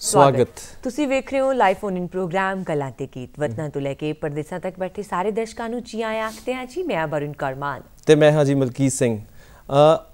ਸਵਾਗਤ। ਤੁਸੀਂ ਵੇਖ ਰਹੇ ਹੋ ਲਾਈਵ ਫੋਨ ਇਨ ਪ੍ਰੋਗਰਾਮ ਕਲਾ ਤੇ ਗੀਤ ਵਤਨਾਂ ਤੋਂ ਲੈ ਕੇ ਪਰਦੇਸਾਂ ਤੱਕ ਬੈਠੇ ਸਾਰੇ ਦਰਸ਼ਕਾਂ ਨੂੰ ਜੀ ਆਇਆਂ ਆਖਦੇ ਹਾਂ ਜੀ ਮੈਂ ਬਰੁਣ ਕਰਮਾਨ ਤੇ ਮੈਂ ਹਾਂ ਜੀ ਮਲਕੀਤ ਸਿੰਘ।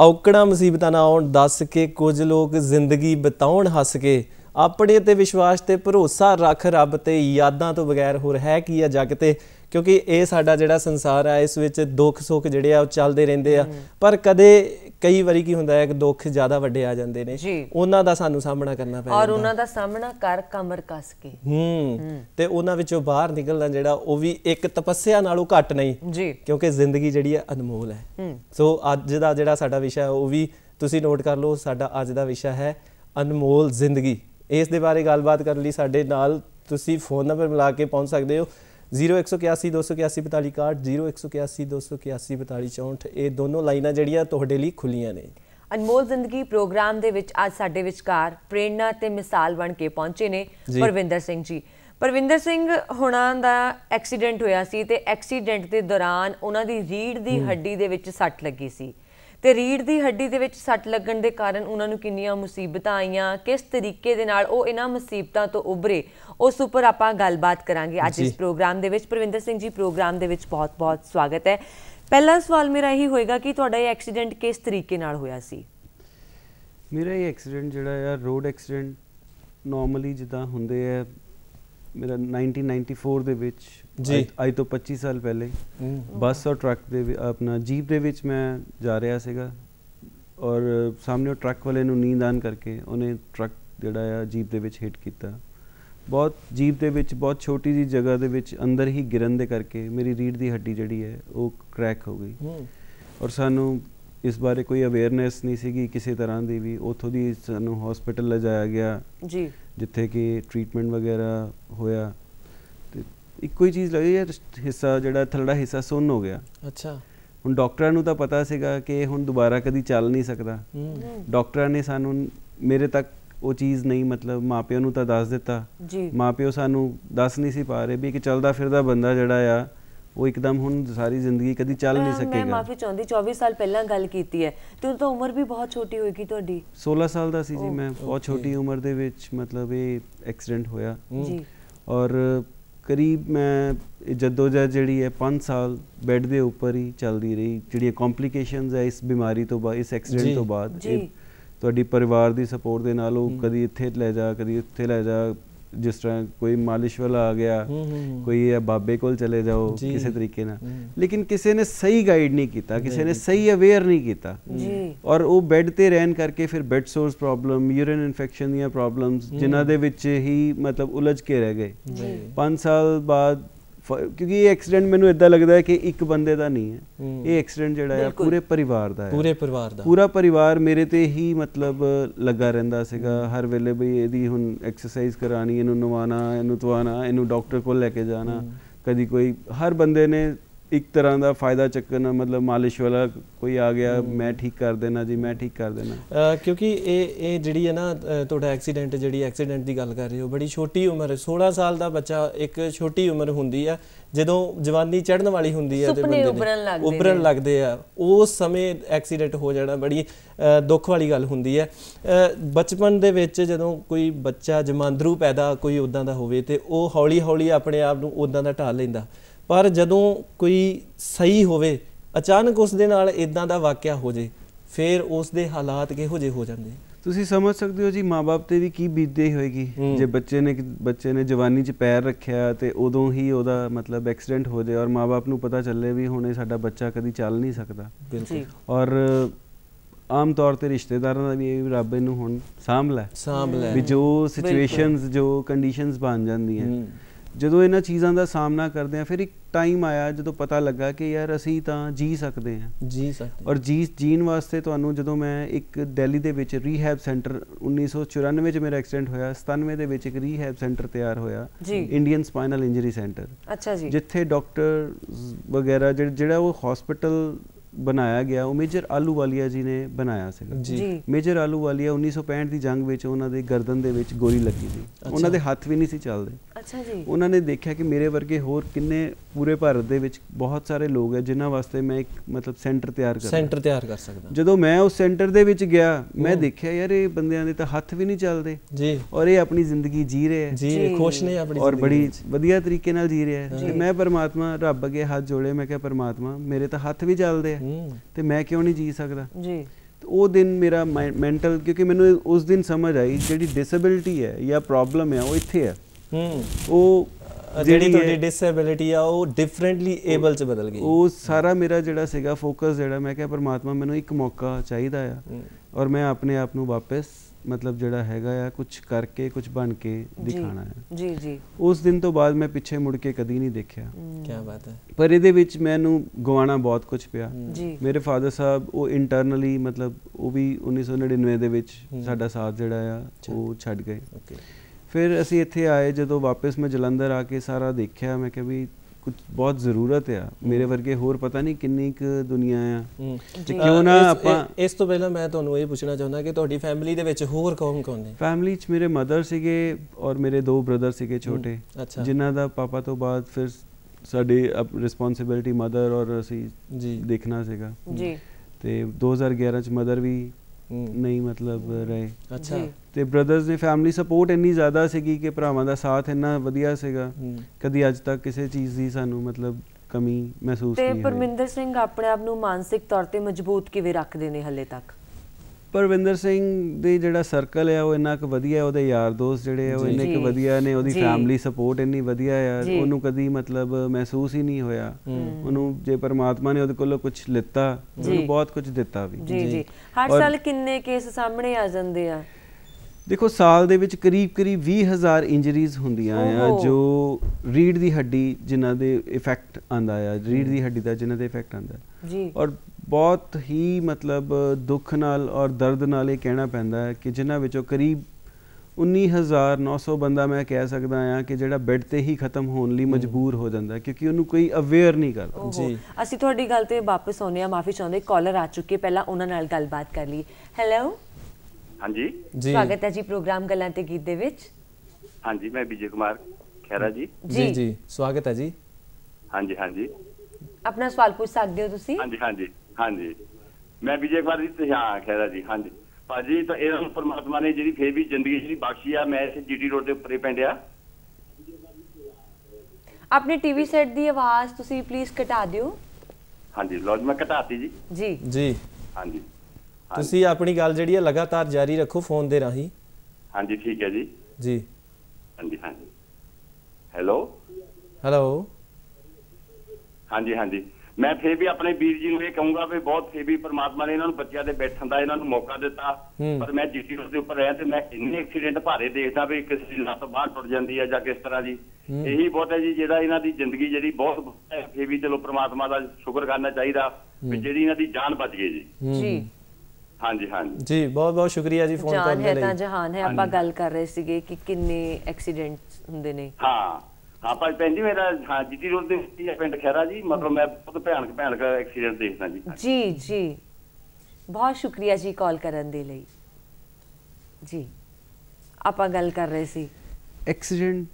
ਔਕੜਾਂ ਮੁਸੀਬਤਾਂ ਨਾ ਆਉਣ ਦੱਸ ਕੇ ਕੁਝ ਲੋਕ ਜ਼ਿੰਦਗੀ ਬਿਤਾਉਣ ਹੱਸ ਕੇ ਆਪਣੇ ਤੇ ਵਿਸ਼ਵਾਸ ਤੇ ਭਰੋਸਾ ਰੱਖ ਰੱਬ ਤੇ ਯਾਦਾਂ ਤੋਂ ਬਗੈਰ ਹੋਰ ਹੈ ਕੀ ਆ ਜੱਗ ਤੇ। ਕਿਉਂਕਿ ਇਹ ਸਾਡਾ ਜਿਹੜਾ ਸੰਸਾਰ ਆ ਇਸ ਵਿੱਚ ਦੁੱਖ ਸੁੱਖ ਜਿਹੜੇ ਆ ਉਹ ਚੱਲਦੇ ਰਹਿੰਦੇ ਆ। ਪਰ ਕਦੇ ਕਈ ਵਾਰੀ ਕੀ ਹੁੰਦਾ ਹੈ ਕਿ ਦੁੱਖ ਜ਼ਿਆਦਾ ਵੱਡੇ ਆ ਜਾਂਦੇ ਨੇ। ਉਹਨਾਂ ਦਾ ਸਾਨੂੰ ਸਾਹਮਣਾ ਕਰਨਾ ਪੈ ਔਰ ਉਹਨਾਂ ਦਾ ਸਾਹਮਣਾ ਕਰ ਕਮਰ ਕੱਸ ਕੇ। ਹੂੰ। ਤੇ ਉਹਨਾਂ ਵਿੱਚੋਂ ਬਾਹਰ ਨਿਕਲਣਾ ਜਿਹੜਾ ਉਹ ਵੀ ਇੱਕ ਤਪੱਸਿਆ ਨਾਲੋਂ ਘੱਟ ਨਹੀਂ। ਜੀ। ਕਿਉਂਕਿ ਜ਼ਿੰਦਗੀ ਜਿਹੜੀ ਹੈ ਅਨਮੋਲ ਹੈ। ਸੋ ਅੱਜ ਦਾ ਜਿਹੜਾ ਸਾਡਾ ਵਿਸ਼ਾ ਹੈ ਉਹ ਵੀ ਤੁਸੀਂ ਨੋਟ ਕਰ ਲਓ ਸਾਡਾ ਅੱਜ ਦਾ ਵਿਸ਼ਾ ਹੈ ਅਨਮੋਲ ਜ਼ਿੰਦਗੀ। ਇਸ ਦੇ ਬਾਰੇ ਗੱਲਬਾਤ ਕਰਨ ਲਈ ਸਾਡੇ ਨਾਲ ਤੁਸੀਂ ਫੋਨ ਨੰਬਰ ਮਿਲਾ ਕੇ ਪਹੁੰਚ ਸਕਦੇ ਹੋ। 0181284281 0181284281 ਇਹ ਦੋਨੋਂ ਲਾਈਨਾਂ ਜਿਹੜੀਆਂ ਤੁਹਾਡੇ ਲਈ ਖੁੱਲੀਆਂ ਨੇ। ਅਨਮੋਲ ਜ਼ਿੰਦਗੀ ਪ੍ਰੋਗਰਾਮ ਦੇ ਵਿੱਚ ਅੱਜ ਸਾਡੇ ਵਿਚਕਾਰ ਪ੍ਰੇਰਣਾ ਤੇ ਮਿਸਾਲ ਬਣ ਕੇ ਪਹੁੰਚੇ ਨੇ। ਪਰਵਿੰਦਰ ਸਿੰਘ ਜੀ। ਪਰਵਿੰਦਰ ਸਿੰਘ ਹੁਣਾਂ ਦਾ ਐਕਸੀਡੈਂਟ ਹੋਇਆ ਸੀ ਤੇ ਐਕਸੀਡੈਂਟ ਦੇ ਦੌਰਾਨ ਉਹਨਾਂ ਦੀ ਰੀੜ ਦੀ ਹੱਡੀ ਦੇ ਵਿੱਚ ਸੱਟ ਲੱਗੀ ਸੀ। ਤੇ ਰੀੜ ਦੀ ਹੱਡੀ ਦੇ ਵਿੱਚ ਸੱਟ ਲੱਗਣ ਦੇ ਕਾਰਨ ਉਹਨਾਂ ਨੂੰ ਕਿੰਨੀਆਂ ਮੁਸੀਬਤਾਂ ਆਈਆਂ ਕਿਸ ਤਰੀਕੇ ਦੇ ਨਾਲ ਉਹ ਇਹਨਾਂ ਮੁਸੀਬਤਾਂ ਤੋਂ ਉਭਰੇ ਉਸ ਉੱਪਰ ਆਪਾਂ ਗੱਲਬਾਤ ਕਰਾਂਗੇ ਅੱਜ। ਇਸ ਪ੍ਰੋਗਰਾਮ ਦੇ ਵਿੱਚ। ਪਰਵਿੰਦਰ ਸਿੰਘ ਜੀ ਪ੍ਰੋਗਰਾਮ ਦੇ ਵਿੱਚ ਬਹੁਤ-ਬਹੁਤ ਸਵਾਗਤ ਹੈ। ਪਹਿਲਾ ਸਵਾਲ ਮੇਰਾ ਇਹੀ ਹੋਏਗਾ ਕਿ ਤੁਹਾਡਾ ਇਹ ਐਕਸੀਡੈਂਟ ਕਿਸ ਤਰੀਕੇ ਨਾਲ ਹੋਇਆ ਸੀ? ਮੇਰਾ ਇਹ ਐਕਸੀਡੈਂਟ ਜਿਹੜਾ ਆ ਰੋਡ ਐਕਸੀਡੈਂਟ ਨਾਰਮਲੀ ਜਿੱਦਾਂ ਹੁੰਦੇ ਆ ਮੇਰਾ 1994 ਦੇ ਵਿੱਚ ਜੀ। ਅੱਜ- ਤੋਂ 25 ਸਾਲ ਪਹਿਲੇ ਬੱਸ ਔਰ ਟਰੱਕ ਦੇ ਆਪਣਾ ਜੀਪ ਦੇ ਵਿੱਚ ਮੈਂ ਜਾ ਰਿਹਾ ਸੀਗਾ ਔਰ ਸਾਹਮਣੇ ਉਹ ਟਰੱਕ ਵਾਲੇ ਨੂੰ ਨੀਂਦ ਆਣ ਕਰਕੇ ਉਹਨੇ ਟਰੱਕ ਜਿਹੜਾ ਆ ਜੀਪ ਦੇ ਵਿੱਚ ਹਿੱਟ ਕੀਤਾ। ਬਹੁਤ ਜੀਪ ਦੇ ਵਿੱਚ ਬਹੁਤ ਛੋਟੀ ਜੀ ਜਗ੍ਹਾ ਦੇ ਵਿੱਚ ਅੰਦਰ ਹੀ ਗਿਰਨ ਦੇ ਕਰਕੇ ਮੇਰੀ ਰੀੜ ਦੀ ਹੱਡੀ ਜਿਹੜੀ ਹੈ ਉਹ ਕ੍ਰੈਕ ਹੋ ਗਈ। ਔਰ ਸਾਨੂੰ ਇਸ ਬਾਰੇ ਕੋਈ ਅਵੇਅਰਨੈਸ ਨਹੀਂ ਸੀਗੀ ਕਿਸੇ ਤਰ੍ਹਾਂ ਦੀ ਵੀ ਉਥੋਂ ਦੀ ਸਾਨੂੰ ਹਸਪੀਟਲ ਲਿਜਾਇਆ ਗਿਆ। ਜੀ। ਜਿੱਥੇ ਕਿ ਟ੍ਰੀਟਮੈਂਟ ਵਗੈਰਾ ਹੋਇਆ ਤੇ ਇੱਕੋ ਹੀ ਚੀਜ਼ ਲੱਗੀ ਯਾਰ ਹਿੱਸਾ ਜਿਹੜਾ ਥਲੜਾ ਹਿੱਸਾ ਸੁੰਨ ਹੋ ਗਿਆ। ਅੱਛਾ। ਹੁਣ ਡਾਕਟਰਾਂ ਨੂੰ ਤਾਂ ਪਤਾ ਸੀਗਾ ਕਿ ਇਹ ਹੁਣ ਦੁਬਾਰਾ ਕਦੀ ਚੱਲ ਨਹੀਂ ਸਕਦਾ। ਹੂੰ। ਡਾਕਟਰਾਂ ਨੇ ਸਾਨੂੰ ਮੇਰੇ ਤੱਕ ਉਹ ਚੀਜ਼ ਨਹੀਂ ਮਤਲਬ ਮਾਪਿਆਂ ਨੂੰ ਤਾਂ ਦੱਸ ਦਿੱਤਾ। ਜੀ। ਮਾਪਿਓ ਸਾਨੂੰ ਦੱਸ ਨਹੀਂ ਸੀ ਪਾ ਰਹੇ ਵੀ ਕਿ ਚੱਲਦਾ ਫਿਰਦਾ ਬੰਦਾ ਜਿਹੜਾ ਆ ਉਹ ਇੱਕਦਮ ਹੁਣ ਸਾਰੀ ਜ਼ਿੰਦਗੀ ਕਦੀ ਚੱਲ ਨਹੀਂ ਮੈਂ- ਮੈਂ ਸਕੇਗਾ ਮਾਫੀ ਚਾਹੁੰਦੀ 24 ਸਾਲ ਪਹਿਲਾਂ ਗੱਲ ਕੀਤੀ ਹੈ ਤੇ ਉਦੋਂ ਤਾਂ ਉਮਰ ਵੀ ਬਹੁਤ ਛੋਟੀ ਹੋਏਗੀ ਤੁਹਾਡੀ 16 ਸਾਲ ਦਾ ਸੀ ਜੀ ਮੈਂ ਬਹੁਤ. ਛੋਟੀ ਉਮਰ ਦੇ ਵਿੱਚ ਮਤਲਬ ਇਹ ਐਕਸੀਡੈਂਟ ਹੋਇਆ। ਜੀ ਔਰ ਕਰੀਬ ਮੈਂ ਜਦੋਜਹਿਦ ਜਿਹੜੀ ਹੈ 5 ਸਾਲ ਬੈੱਡ ਦੇ ਉੱਪਰ ਹੀ ਚੱਲਦੀ ਰਹੀ ਜਿਹੜੀਆਂ ਕੰਪਲਿਕੇਸ਼ਨਸ ਹੈ ਇਸ ਬਿਮਾਰੀ ਤੋਂ ਬਾਅਦ ਇਸ। ਐਕਸੀਡੈਂਟ ਤੋਂ ਬਾਅਦ ਤੁਹਾਡੀ ਪਰਿਵਾਰ ਦੀ ਸਪੋਰਟ ਦੇ ਨਾਲ ਉਹ। ਕਦੀ ਇੱਥੇ ਲੈ ਜਾ ਕਦੀ ਉੱਥੇ ਲੈ ਜਾ ਜਿਸ ਤਰ੍ਹਾਂ ਕੋਈ ਮਾਲਿਸ਼ ਵਾਲਾ ਆ ਗਿਆ ਹੂੰ, ਹੂੰ, ਹੂੰ। ਕੋਈ ਇਹ ਬਾਬੇ ਕੋਲ ਚਲੇ ਜਾਓ। ਕਿਸੇ ਤਰੀਕੇ ਨਾਲ। ਲੇਕਿਨ ਕਿਸੇ ਨੇ ਸਹੀ ਗਾਈਡ ਨਹੀਂ ਕੀਤਾ ਕਿਸੇ ਨੇ। ਸਹੀ ਅਵੇਅਰ ਨਹੀਂ ਕੀਤਾ ਜੀ ਔਰ ਉਹ ਬੈੱਡ ਤੇ ਰਹਿਣ ਕਰਕੇ ਫਿਰ bed sores problem urine infection ਦੀਆਂ ਪ੍ਰੋਬਲਮਸ ਜਿਨ੍ਹਾਂ ਦੇ ਵਿੱਚ ਹੀ ਮਤਲਬ ਉਲਝ ਕੇ ਰਹਿ ਗਏ ਜੀ 5 ਸਾਲ ਬਾਅਦ ਕਿਉਂਕਿ ਇਹ ਐਕਸੀਡੈਂਟ ਮੈਨੂੰ ਇਦਾਂ ਲੱਗਦਾ ਹੈ ਕਿ ਇੱਕ ਬੰਦੇ ਦਾ ਨਹੀਂ ਹੈ। ਇਹ ਐਕਸੀਡੈਂਟ ਜਿਹੜਾ ਹੈ। ਪੂਰੇ ਪਰਿਵਾਰ ਦਾ ਹੈ। ਪੂਰੇ ਪਰਿਵਾਰ ਦਾ। ਪੂਰਾ ਪਰਿਵਾਰ ਮੇਰੇ ਤੇ ਹੀ ਮਤਲਬ ਲੱਗਾ ਰਹਿੰਦਾ ਸੀਗਾ। ਹਰ ਵੇਲੇ ਬਈ ਇਹਦੀ ਹੁਣ ਐਕਸਰਸਾਈਜ਼ ਕਰਾਣੀ ਇਹਨੂੰ ਨਵਾਣਾ ਇਹਨੂੰ ਧਵਾਣਾ ਇਹਨੂੰ ਡਾਕਟਰ ਕੋਲ ਲੈ ਕੇ ਜਾਣਾ। ਕਦੀ ਕੋਈ ਹਰ ਬੰਦੇ ਨੇ ਇੱਕ ਤਰ੍ਹਾਂ ਦਾ ਫਾਇਦਾ ਚੱਕਣਾ ਮਤਲਬ ਮਾਲਿਸ਼ ਵਾਲਾ ਕੋਈ ਆ ਗਿਆ ਮੈਂ ਠੀਕ ਕਰ ਦੇਣਾ ਜੀ ਮੈਂ ਠੀਕ ਕਰ ਦੇਣਾ। ਕਿਉਂਕਿ ਇਹ ਇਹ ਜਿਹੜੀ ਹੈ ਨਾ ਤੁਹਾਡਾ ਐਕਸੀਡੈਂਟ ਜਿਹੜੀ ਐਕਸੀਡੈਂਟ ਦੀ ਗੱਲ ਕਰ ਰਹੇ ਹੋ ਬੜੀ ਛੋਟੀ ਉਮਰ 16 ਸਾਲ ਦਾ ਬੱਚਾ ਇੱਕ ਛੋਟੀ ਉਮਰ ਹੁੰਦੀ ਆ ਜਦੋਂ ਜਵਾਨੀ ਚੜ੍ਹਨ ਵਾਲੀ ਹੁੰਦੀ ਆ ਤੇ ਬੰਦੇ ਉੱਭਰਨ ਲੱਗਦੇ ਨੇ। ਉੱਭਰਨ ਲੱਗਦੇ ਆ। ਉਸ ਸਮੇਂ ਐਕਸੀਡੈਂਟ ਹੋ ਜਾਣਾ ਬੜੀ ਦੁੱਖ ਵਾਲੀ ਗੱਲ ਹੁੰਦੀ ਹੈ ਬਚਪਨ ਦੇ ਵਿੱਚ ਜਦੋਂ ਕੋਈ ਬੱਚਾ ਜਮਾਂਦਰੂ ਪੈਦਾ ਕੋਈ ਉਦਾਂ ਦਾ ਹੋਵੇ ਤੇ ਉਹ ਹੌਲੀ ਹੌਲੀ ਆਪਣੇ ਆਪ ਨੂੰ ਉਦਾਂ ਦਾ ਢਾਲ ਲੈਂਦਾ। ਪਰ ਜਦੋਂ ਕੋਈ ਸਹੀ ਹੋਵੇ ਅਚਾਨਕ ਉਸ ਦੇ ਨਾਲ ਇਦਾਂ ਦਾ ਵਾਕਿਆ ਹੋ ਜੇ ਫਿਰ ਉਸ ਦੇ ਹਾਲਾਤ ਕਿਹੋ ਜਿਹੇ ਹੋ ਜਾਂਦੇ? ਤੁਸੀਂ ਸਮਝ ਸਕਦੇ ਹੋ ਜੀ ਮਾਪੇ ਤੇ ਵੀ ਕੀ ਬੀਤਦੀ ਹੋਏਗੀ। ਜੇ ਬੱਚੇ ਨੇ ਬੱਚੇ ਨੇ ਜਵਾਨੀ 'ਚ ਪੈਰ ਰੱਖਿਆ ਤੇ ਉਦੋਂ ਹੀ ਉਹਦਾ ਮਤਲਬ ਐਕਸੀਡੈਂਟ ਹੋ ਜਾਏ ਔਰ ਮਾਪੇ ਨੂੰ ਪਤਾ ਚੱਲੇ ਵੀ ਹੁਣ ਇਹ ਸਾਡਾ ਬੱਚਾ ਕਦੀ ਚੱਲ ਨਹੀਂ ਸਕਦਾ। ਬਿਲਕੁਲ। ਔਰ ਆਮ ਤੌਰ ਤੇ ਰਿਸ਼ਤੇਦਾਰਾਂ ਦਾ ਵੀ ਇਹ ਰੱਬ ਇਹਨੂੰ ਹੁਣ ਸਾਂਭ ਲੈ। ਸਾਂਭ ਲੈ। ਵੀ ਜੋ ਸਿਚੁਏਸ਼ਨਸ ਜੋ ਕੰਡੀਸ਼ਨਸ ਬਣ ਜਾਂਦੀਆਂ। ਹੂੰ। ਜਦੋਂ ਇਹਨਾਂ ਚੀਜ਼ਾਂ ਦਾ ਸਾਹਮਣਾ ਕਰਦੇ ਆ ਫਿਰ ਇੱਕ ਟਾਈਮ ਆਇਆ ਜਦੋਂ ਪਤਾ ਲੱਗਾ ਕਿ ਯਾਰ ਅਸੀਂ ਤਾਂ ਜੀ ਸਕਦੇ ਹਾਂ। ਜੀ ਸਕਦੇ ਔਰ ਜੀ ਜੀਣ ਵਾਸਤੇ ਤੁਹਾਨੂੰ ਜਦੋਂ ਮੈਂ ਇੱਕ ਦਿੱਲੀ ਦੇ ਵਿੱਚ ਰੀਹੈਬ ਸੈਂਟਰ 1994 ਚ ਮੇਰਾ ਐਕਸੀਡੈਂਟ ਹੋਇਆ 97 ਦੇ ਵਿੱਚ ਇੱਕ ਰੀਹੈਬ ਸੈਂਟਰ ਤਿਆਰ ਹੋਇਆ। ਇੰਡੀਅਨ ਸਪਾਈਨਲ ਇੰਜਰੀ ਸੈਂਟਰ ਅੱਛਾ ਜੀ। ਜਿੱਥੇ ਡਾਕਟਰ ਵਗੈਰਾ ਜਿਹੜਾ ਉਹ ਹਸਪੀਟਲ ਬਣਾਇਆ ਗਿਆ ਉਹ ਮੇਜਰ ਆਲੂਵਾਲੀਆ ਜੀ ਨੇ ਬਣਾਇਆ ਸੀਗਾ। ਜੀ। ਜੀ। ਮੇਜਰ ਆਲੂਵਾਲੀਆ 1965 ਦੀ ਜੰਗ ਵਿੱਚ ਉਹਨਾਂ ਦੇ ਗਰਦਨ ਦੇ ਵਿੱਚ ਗੋਲੀ ਲੱਗੀ ਸੀ। ਉਹਨਾਂ ਦੇ ਹੱਥ ਵੀ ਨਹੀਂ ਸੀ ਚੱਲਦੇ। ਅੱਛਾ ਜੀ। ਉਹਨਾਂ ਨੇ ਦੇਖਿਆ ਕਿ ਮੇਰੇ ਵਰਗੇ ਹੋਰ ਕਿੰਨੇ ਪੂਰੇ ਭਾਰਤ ਦੇ ਵਿੱਚ ਬਹੁਤ ਸਾਰੇ ਲੋਕ ਹੈ ਜਿਨ੍ਹਾਂ ਵਾਸਤੇ ਮੈਂ ਇੱਕ ਮਤਲਬ ਸੈਂਟਰ ਤਿਆਰ ਕਰਨਾ ਸੈਂਟਰ ਤਿਆਰ ਕਰ ਸਕਦਾ। ਜਦੋਂ ਮੈਂ ਉਸ ਸੈਂਟਰ ਦੇ ਵਿੱਚ ਗਿਆ ਮੈਂ ਦੇਖਿਆ ਯਾਰ ਇਹ ਬੰਦਿਆਂ ਦੇ ਤਾਂ ਹੱਥ ਵੀ ਨਹੀਂ ਚੱਲਦੇ। ਜੀ। ਔਰ ਇਹ ਆਪਣੀ ਜ਼ਿੰਦਗੀ ਜੀ ਰਹੇ ਹੈ ਜੀ। ਖੁਸ਼ ਨੇ ਆਪਣੀ ਔਰ ਬੜੀ। ਵਧੀਆ ਤਰੀਕੇ ਨਾਲ ਜੀ ਰਿਹਾ ਹੈ ਤੇ ਮੈਂ ਪਰਮਾਤਮਾ ਰੱਬ ਅੱਗੇ ਹੱਥ ਜੋੜੇ ਮੈਂ ਕਿਹਾ ਪਰਮਾਤਮਾ ਮੇਰੇ ਤਾਂ ਹੱਥ ਵੀ ਚੱਲਦੇ ਆ। ਹੂੰ। ਤੇ ਮੈਂ ਕਿਉਂ ਨਹੀਂ ਜੀ ਸਕਦਾ? ਜੀ। ਉਹ ਦਿਨ ਮੇਰਾ ਮੈਂਟਲ ਕਿਉਂਕਿ ਮੈਨੂੰ ਉਸ ਦਿਨ ਸਮਝ ਆਈ ਜਿਹੜੀ ਡਿਸੇਬਿਲਿਟੀ ਹੈ ਜਾਂ ਪ੍ਰੋਬਲਮ ਹੈ ਉਹ ਇੱਥੇ ਹੂੰ ਉਹ ਜਿਹੜੀ ਤੁਹਾਡੀ ਡਿਸੇਬਿਲਿਟੀ ਆ ਉਹ ਡਿਫਰੈਂਟਲੀ ਏਬਲ ਚ ਬਦਲ ਗਈ। ਉਹ ਸਾਰਾ ਮੇਰਾ ਜਿਹੜਾ ਸੀਗਾ ਫੋਕਸ ਜਿਹੜਾ ਮੈਂ ਕਿਹਾ ਪਰਮਾਤਮਾ ਮੈਨੂੰ ਇੱਕ ਮੌਕਾ ਚਾਹੀਦਾ ਆ। ਔਰ ਮੈਂ ਆਪਣੇ ਆਪ ਨੂੰ ਵਾਪਸ ਮਤਲਬ ਜਿਹੜਾ ਹੈਗਾ ਆ ਕੁਝ ਕਰਕੇ ਕੁਝ ਬਣ ਕੇ ਦਿਖਾਣਾ ਹੈ ਜੀ ਜੀ। ਉਸ ਦਿਨ ਤੋਂ ਬਾਅਦ ਮੈਂ ਪਿੱਛੇ ਮੁੜ ਕੇ ਕਦੀ ਨਹੀਂ ਦੇਖਿਆ। ਕੀ ਬਾਤ ਹੈ। ਪਰ ਇਹਦੇ ਵਿੱਚ ਮੈਨੂੰ ਗਵਾਣਾ ਬਹੁਤ ਕੁਝ ਪਿਆ। ਜੀ। ਮੇਰੇ ਫਾਦਰ ਸਾਹਿਬ ਉਹ ਇੰਟਰਨਲੀ ਮਤਲਬ ਉਹ ਵੀ 1999 ਦੇ ਵਿੱਚ ਸਾਡਾ ਸਾਥ ਜਿਹੜਾ ਆ ਉਹ ਛੱਡ ਗਏ। ਓਕੇ। ਫਿਰ ਅਸੀਂ ਇੱਥੇ ਆਏ ਜਦੋਂ ਵਾਪਸ ਮੈਂ ਜਲੰਧਰ ਆ ਕੇ ਸਾਰਾ ਦੇਖਿਆ ਮੈਂ ਕਿਹਾ ਵੀ ਕੁਝ ਬਹੁਤ ਜ਼ਰੂਰਤ ਆ। ਮੇਰੇ ਵਰਗੇ ਹੋਰ ਪਤਾ ਨਹੀਂ ਕਿੰਨੀ ਕੁ ਦੁਨੀਆ ਆ। ਅ, ਕਿਉਂ ਨਾ ਆਪਾਂ- ਇਸ ਤੋਂ ਪਹਿਲਾਂ ਮੈਂ ਤੁਹਾਨੂੰ ਇਹ ਪੁੱਛਣਾ ਚਾਹੁੰਦਾ ਕਿ ਤੁਹਾਡੀ ਫੈਮਿਲੀ ਦੇ ਵਿੱਚ ਹੋਰ ਕੌਣ ਕੌਣ ਨੇ? ਫੈਮਿਲੀ 'ਚ ਮੇਰੇ ਮਦਰ ਸੀਗੇ ਔਰ ਮੇਰੇ ਦੋ ਬ੍ਰਦਰ ਸੀਗੇ ਛੋਟੇ। ਜਿਨ੍ਹਾਂ ਦਾ ਪਾਪਾ ਤੋਂ ਬਾਅਦ ਫਿਰ ਸਾਡੀ ਰਿਸਪੌਂਸਿਬਿਲਟੀ ਮਦਰ ਔਰ ਅਸੀਂ ਜੀ। ਦੇਖਣਾ ਸੀਗਾ। ਜੀ। ਤੇ 2011 ਚ ਮਦਰ ਵੀ ਨਹੀਂ ਮਤਲਬ ਰਹੇ। ਅੱਛਾ। ਤੇ ਬ੍ਰਦਰਸ ਦੀ ਫੈਮਿਲੀ ਸਪੋਰਟ ਇੰਨੀ ਜ਼ਿਆਦਾ ਸੀਗੀ ਕਿ ਭਰਾਵਾਂ ਦਾ ਸਾਥ ਇੰਨਾ ਵਧੀਆ ਸੀਗਾ। ਕਦੀ ਅੱਜ ਤੱਕ ਕਿਸੇ ਚੀਜ਼ ਦੀ ਸਾਨੂੰ ਮਤਲਬ ਕਮੀ ਮਹਿਸੂਸ ਤੇ ਨਹੀਂ ਹੋਈ। ਪਰਮਿੰਦਰ ਸਿੰਘ ਆਪਣੇ ਆਪ ਨੂੰ ਮਾਨਸਿਕ ਤੌਰ ਤੇ ਮਜ਼ਬੂਤ ਕਿਵੇਂ ਰੱਖਦੇ ਨੇ ਹੱਲੇ ਤੱਕ? ਪਰਵਿੰਦਰ ਸਿੰਘ ਦੇ ਜਿਹੜਾ ਸਰਕਲ ਹੈ ਉਹ ਇੰਨਾ ਕੁ ਵਧੀਆ ਹੈ ਉਹਦੇ ਯਾਰ ਦੋਸਤ ਜਿਹੜੇ ਆ ਉਹ ਜੀ। ਇੰਨੇ ਕੁ ਵਧੀਆ ਨੇ ਉਹਦੀ। ਫੈਮਿਲੀ ਸਪੋਰਟ ਇੰਨੀ ਵਧੀਆ ਹੈ ਜੀ। ਉਹਨੂੰ ਕਦੀ ਮਤਲਬ ਮਹਿਸੂਸ ਹੀ ਨਹੀਂ ਹੋਇਆ। ਉਹਨੂੰ ਜੇ ਪਰਮਾਤਮਾ ਨੇ ਉਹਦੇ ਕੋਲੋਂ ਕੁਝ ਲਿੱਤਾ। ਉਹਨੂੰ ਬਹੁਤ ਕੁਝ ਦਿੱਤਾ ਵੀ। ਜੀ ਜੀ। ਹਰ ਸਾਲ ਕਿੰਨੇ ਕੇਸ ਸਾਹਮਣੇ ਆ ਜਾਂਦੇ ਆ? ਦੇਖੋ ਸਾਲ ਦੇ ਵਿੱਚ ਕਰੀਬ ਕਰੀਬ 20000 ਇੰਜਰੀਜ਼ ਹੁੰਦੀਆਂ ਆ। ਜੋ ਰੀੜ ਦੀ ਹੱਡੀ ਜਿਨ੍ਹਾਂ ਦੇ ਇਫੈਕਟ ਆਂਦਾ ਆ ਰੀੜ ਦੀ ਹੱਡੀ ਦਾ ਜਿਨ੍ਹਾਂ ਦੇ ਇਫੈਕਟ ਆਂਦਾ ਜੀ। ਔਰ ਬਹੁਤ ਹੀ ਮਤਲਬ ਦੁੱਖ ਨਾਲ ਔਰ ਦਰਦ ਨਾਲ ਇਹ ਕਹਿਣਾ ਪੈਂਦਾ ਹੈ ਕਿ ਜਿਨ੍ਹਾਂ ਵਿੱਚੋਂ ਕਰੀਬ 19900 ਬੰਦਾ ਮੈਂ ਕਹਿ ਸਕਦਾ ਆ ਕਿ ਜਿਹੜਾ ਬੈੱਡ ਤੇ ਹੀ ਖਤਮ ਹੋਣ ਲਈ ਮਜਬੂਰ ਹੋ ਜਾਂਦਾ ਕਿਉਂਕਿ ਉਹਨੂੰ ਕੋਈ ਅਵੇਅਰ ਨਹੀਂ ਕਰਦਾ। ਜੀ। ਅਸੀਂ ਤੁਹਾਡੀ ਗੱਲ ਤੇ ਵਾਪਸ ਆਉਂਦੇ ਆ ਮਾਫੀ ਚਾਹੁੰਦੇ ਕਾਲਰ ਆ ਚੁੱਕੇ ਪਹਿਲਾਂ ਉਹਨਾਂ ਨਾਲ ਗੱਲਬਾਤ ਕਰ ਲਈ ਹੈਲੋ ਹਾਂਜੀ? ਜੀ। ਸਵਾਗਤ ਹੈ ਜੀ ਪ੍ਰੋਗਰਾਮ ਗੱਲਾਂ ਤੇ ਗੀਤ ਦੇ ਵਿੱਚ। ਹਾਂਜੀ ਮੈਂ ਵਿਜੇ ਕੁਮਾਰ ਖੈਰਾ ਜੀ। ਜੀ। ਜੀ ਸਵਾਗਤ ਹੈ ਜੀ। ਹਾਂਜੀ ਹਾਂਜੀ। ਆਪਣਾ ਸਵਾਲ ਪੁੱਛ ਸਕਦੇ ਹੋ ਤੁਸੀਂ? ਹਾਂਜੀ ਹਾਂਜੀ ਹਾਂਜੀ। ਮੈਂ ਵਿਜੇ ਕੁਮਾਰ ਜੀ ਤੇ ਹਾਂ ਖੈਰਾ ਜੀ ਹਾਂਜੀ। ਭਾਜੀ ਤਾਂ ਇਹਨਾਂ ਨੂੰ ਪਰਮਾਤਮਾ ਨੇ ਜਿਹੜੀ ਫੇਰ ਵੀ ਜ਼ਿੰਦਗੀ ਜਿਹੜੀ ਬਖਸ਼ੀ ਆ ਮੈਂ ਇੱਥੇ ਜੀਟੀ ਰੋਡ ਦੇ ਉੱਪਰ ਹੀ ਪਿੰਡਿਆ ਆਪਣੇ ਟੀਵੀ ਸੈੱਟ ਦੀ ਆਵਾਜ਼ ਤੁਸੀਂ ਪਲੀਜ਼ ਘਟਾ ਦਿਓ। ਹਾਂਜੀ ਲੋ ਜੀ ਮੈਂ ਘਟਾਤੀ ਜੀ। ਜੀ। ਜੀ। ਹਾਂਜੀ। ਤੁਸੀਂ ਆਪਣੀ ਗੱਲ ਜਿਹੜੀ ਹੈ ਲਗਾਤਾਰ ਜਾਰੀ ਰੱਖੋ ਫੋਨ ਦੇ ਰਾਹੀਂ। ਹਾਂਜੀ ਠੀਕ ਹੈ ਜੀ। ਜੀ। ਹਾਂਜੀ ਹਾਂਜੀ। ਹੈਲੋ। ਹੈਲੋ। ਹਾਂਜੀ ਹਾਂਜੀ। ਮੈਂ ਫੇਰ ਵੀ ਆਪਣੇ ਵੀਰ ਜੀ ਨੂੰ ਇਹ ਕਹੂੰਗਾ ਵੀ ਬਹੁਤ ਫੇਰ ਵੀ ਪਰਮਾਤਮਾ ਨੇ ਇਹਨਾਂ ਨੂੰ ਬੱਚਿਆਂ ਦੇ ਬੈਠਣ ਦਾ ਇਹਨਾਂ ਨੂੰ ਮੌਕਾ ਦਿੱਤਾ। ਪਰ ਮੈਂ ਜੀਟੀ ਰੋਡ ਦੇ ਉੱਪਰ ਰਿਹਾ ਤੇ ਮੈਂ ਇੰਨੇ ਐਕਸੀਡੈਂਟ ਭਾਰੇ ਦੇਖਦਾ ਵੀ ਕਿਸੇ ਦੀ ਲੱਤ ਬਾਹਰ ਟੁੱਟ ਜਾਂਦੀ ਹੈ ਜਾਂ ਕਿਸ ਤਰ੍ਹਾਂ ਜੀ। ਇਹੀ ਬਹੁਤ ਹੈ ਜੀ ਜਿਹੜਾ ਇਹਨਾਂ ਦੀ ਜ਼ਿੰਦਗੀ ਜਿਹੜੀ ਬਹੁਤ ਫੇਰ ਵੀ ਚਲੋ ਪਰਮਾਤਮਾ ਦਾ ਸ਼ੁਕਰ ਕਰਨਾ ਚਾਹੀਦਾ ਵੀ ਜਿਹੜੀ ਇਹਨਾਂ ਦੀ ਜਾਨ ਬਚ ਗਈ ਜੀ। ਜੀ। ਹਾਂਜੀ ਹਾਂਜੀ। ਜੀ ਬਹੁਤ ਬਹੁਤ ਸ਼ੁਕਰੀਆ ਜੀ ਫੋਨ ਜਾਨ ਕਰਨ ਹੈ ਦੇ ਤਾਂ ਲਈ। ਜਹਾਨ ਹੈ। ਆਪਾਂ ਗੱਲ ਕਰ ਰਹੇ ਸੀਗੇ ਕਿ ਕਿੰਨੇ ਐਕਸੀਡੈਂਟਸ ਹੁੰਦੇ ਨੇ। ਹਾਂ। ਹਾਂ ਭਾਈ ਭੈਣ ਜੀ ਮੇਰਾ ਹਾਂ ਜੀਟੀ ਰੋਡ ਦੇ ਉੱਤੇ ਹੀ ਹੈ ਪਿੰਡ ਖੈਰਾ ਜੀ। ਮਤਲਬ ਮੈਂ ਬਹੁਤ ਭਿਆਨਕ ਭਿਆਨਕ ਐਕਸੀਡੈਂਟ ਦੇਖਦਾ ਜੀ। ਜੀ ਜੀ। ਬਹੁਤ ਸ਼ੁਕਰੀਆ ਜੀ ਕਾਲ ਕਰਨ ਦੇ ਲਈ। ਜੀ। ਆਪਾਂ ਗੱਲ ਕਰ ਰਹੇ ਸੀ। ਐਕਸੀਡੈਂਟ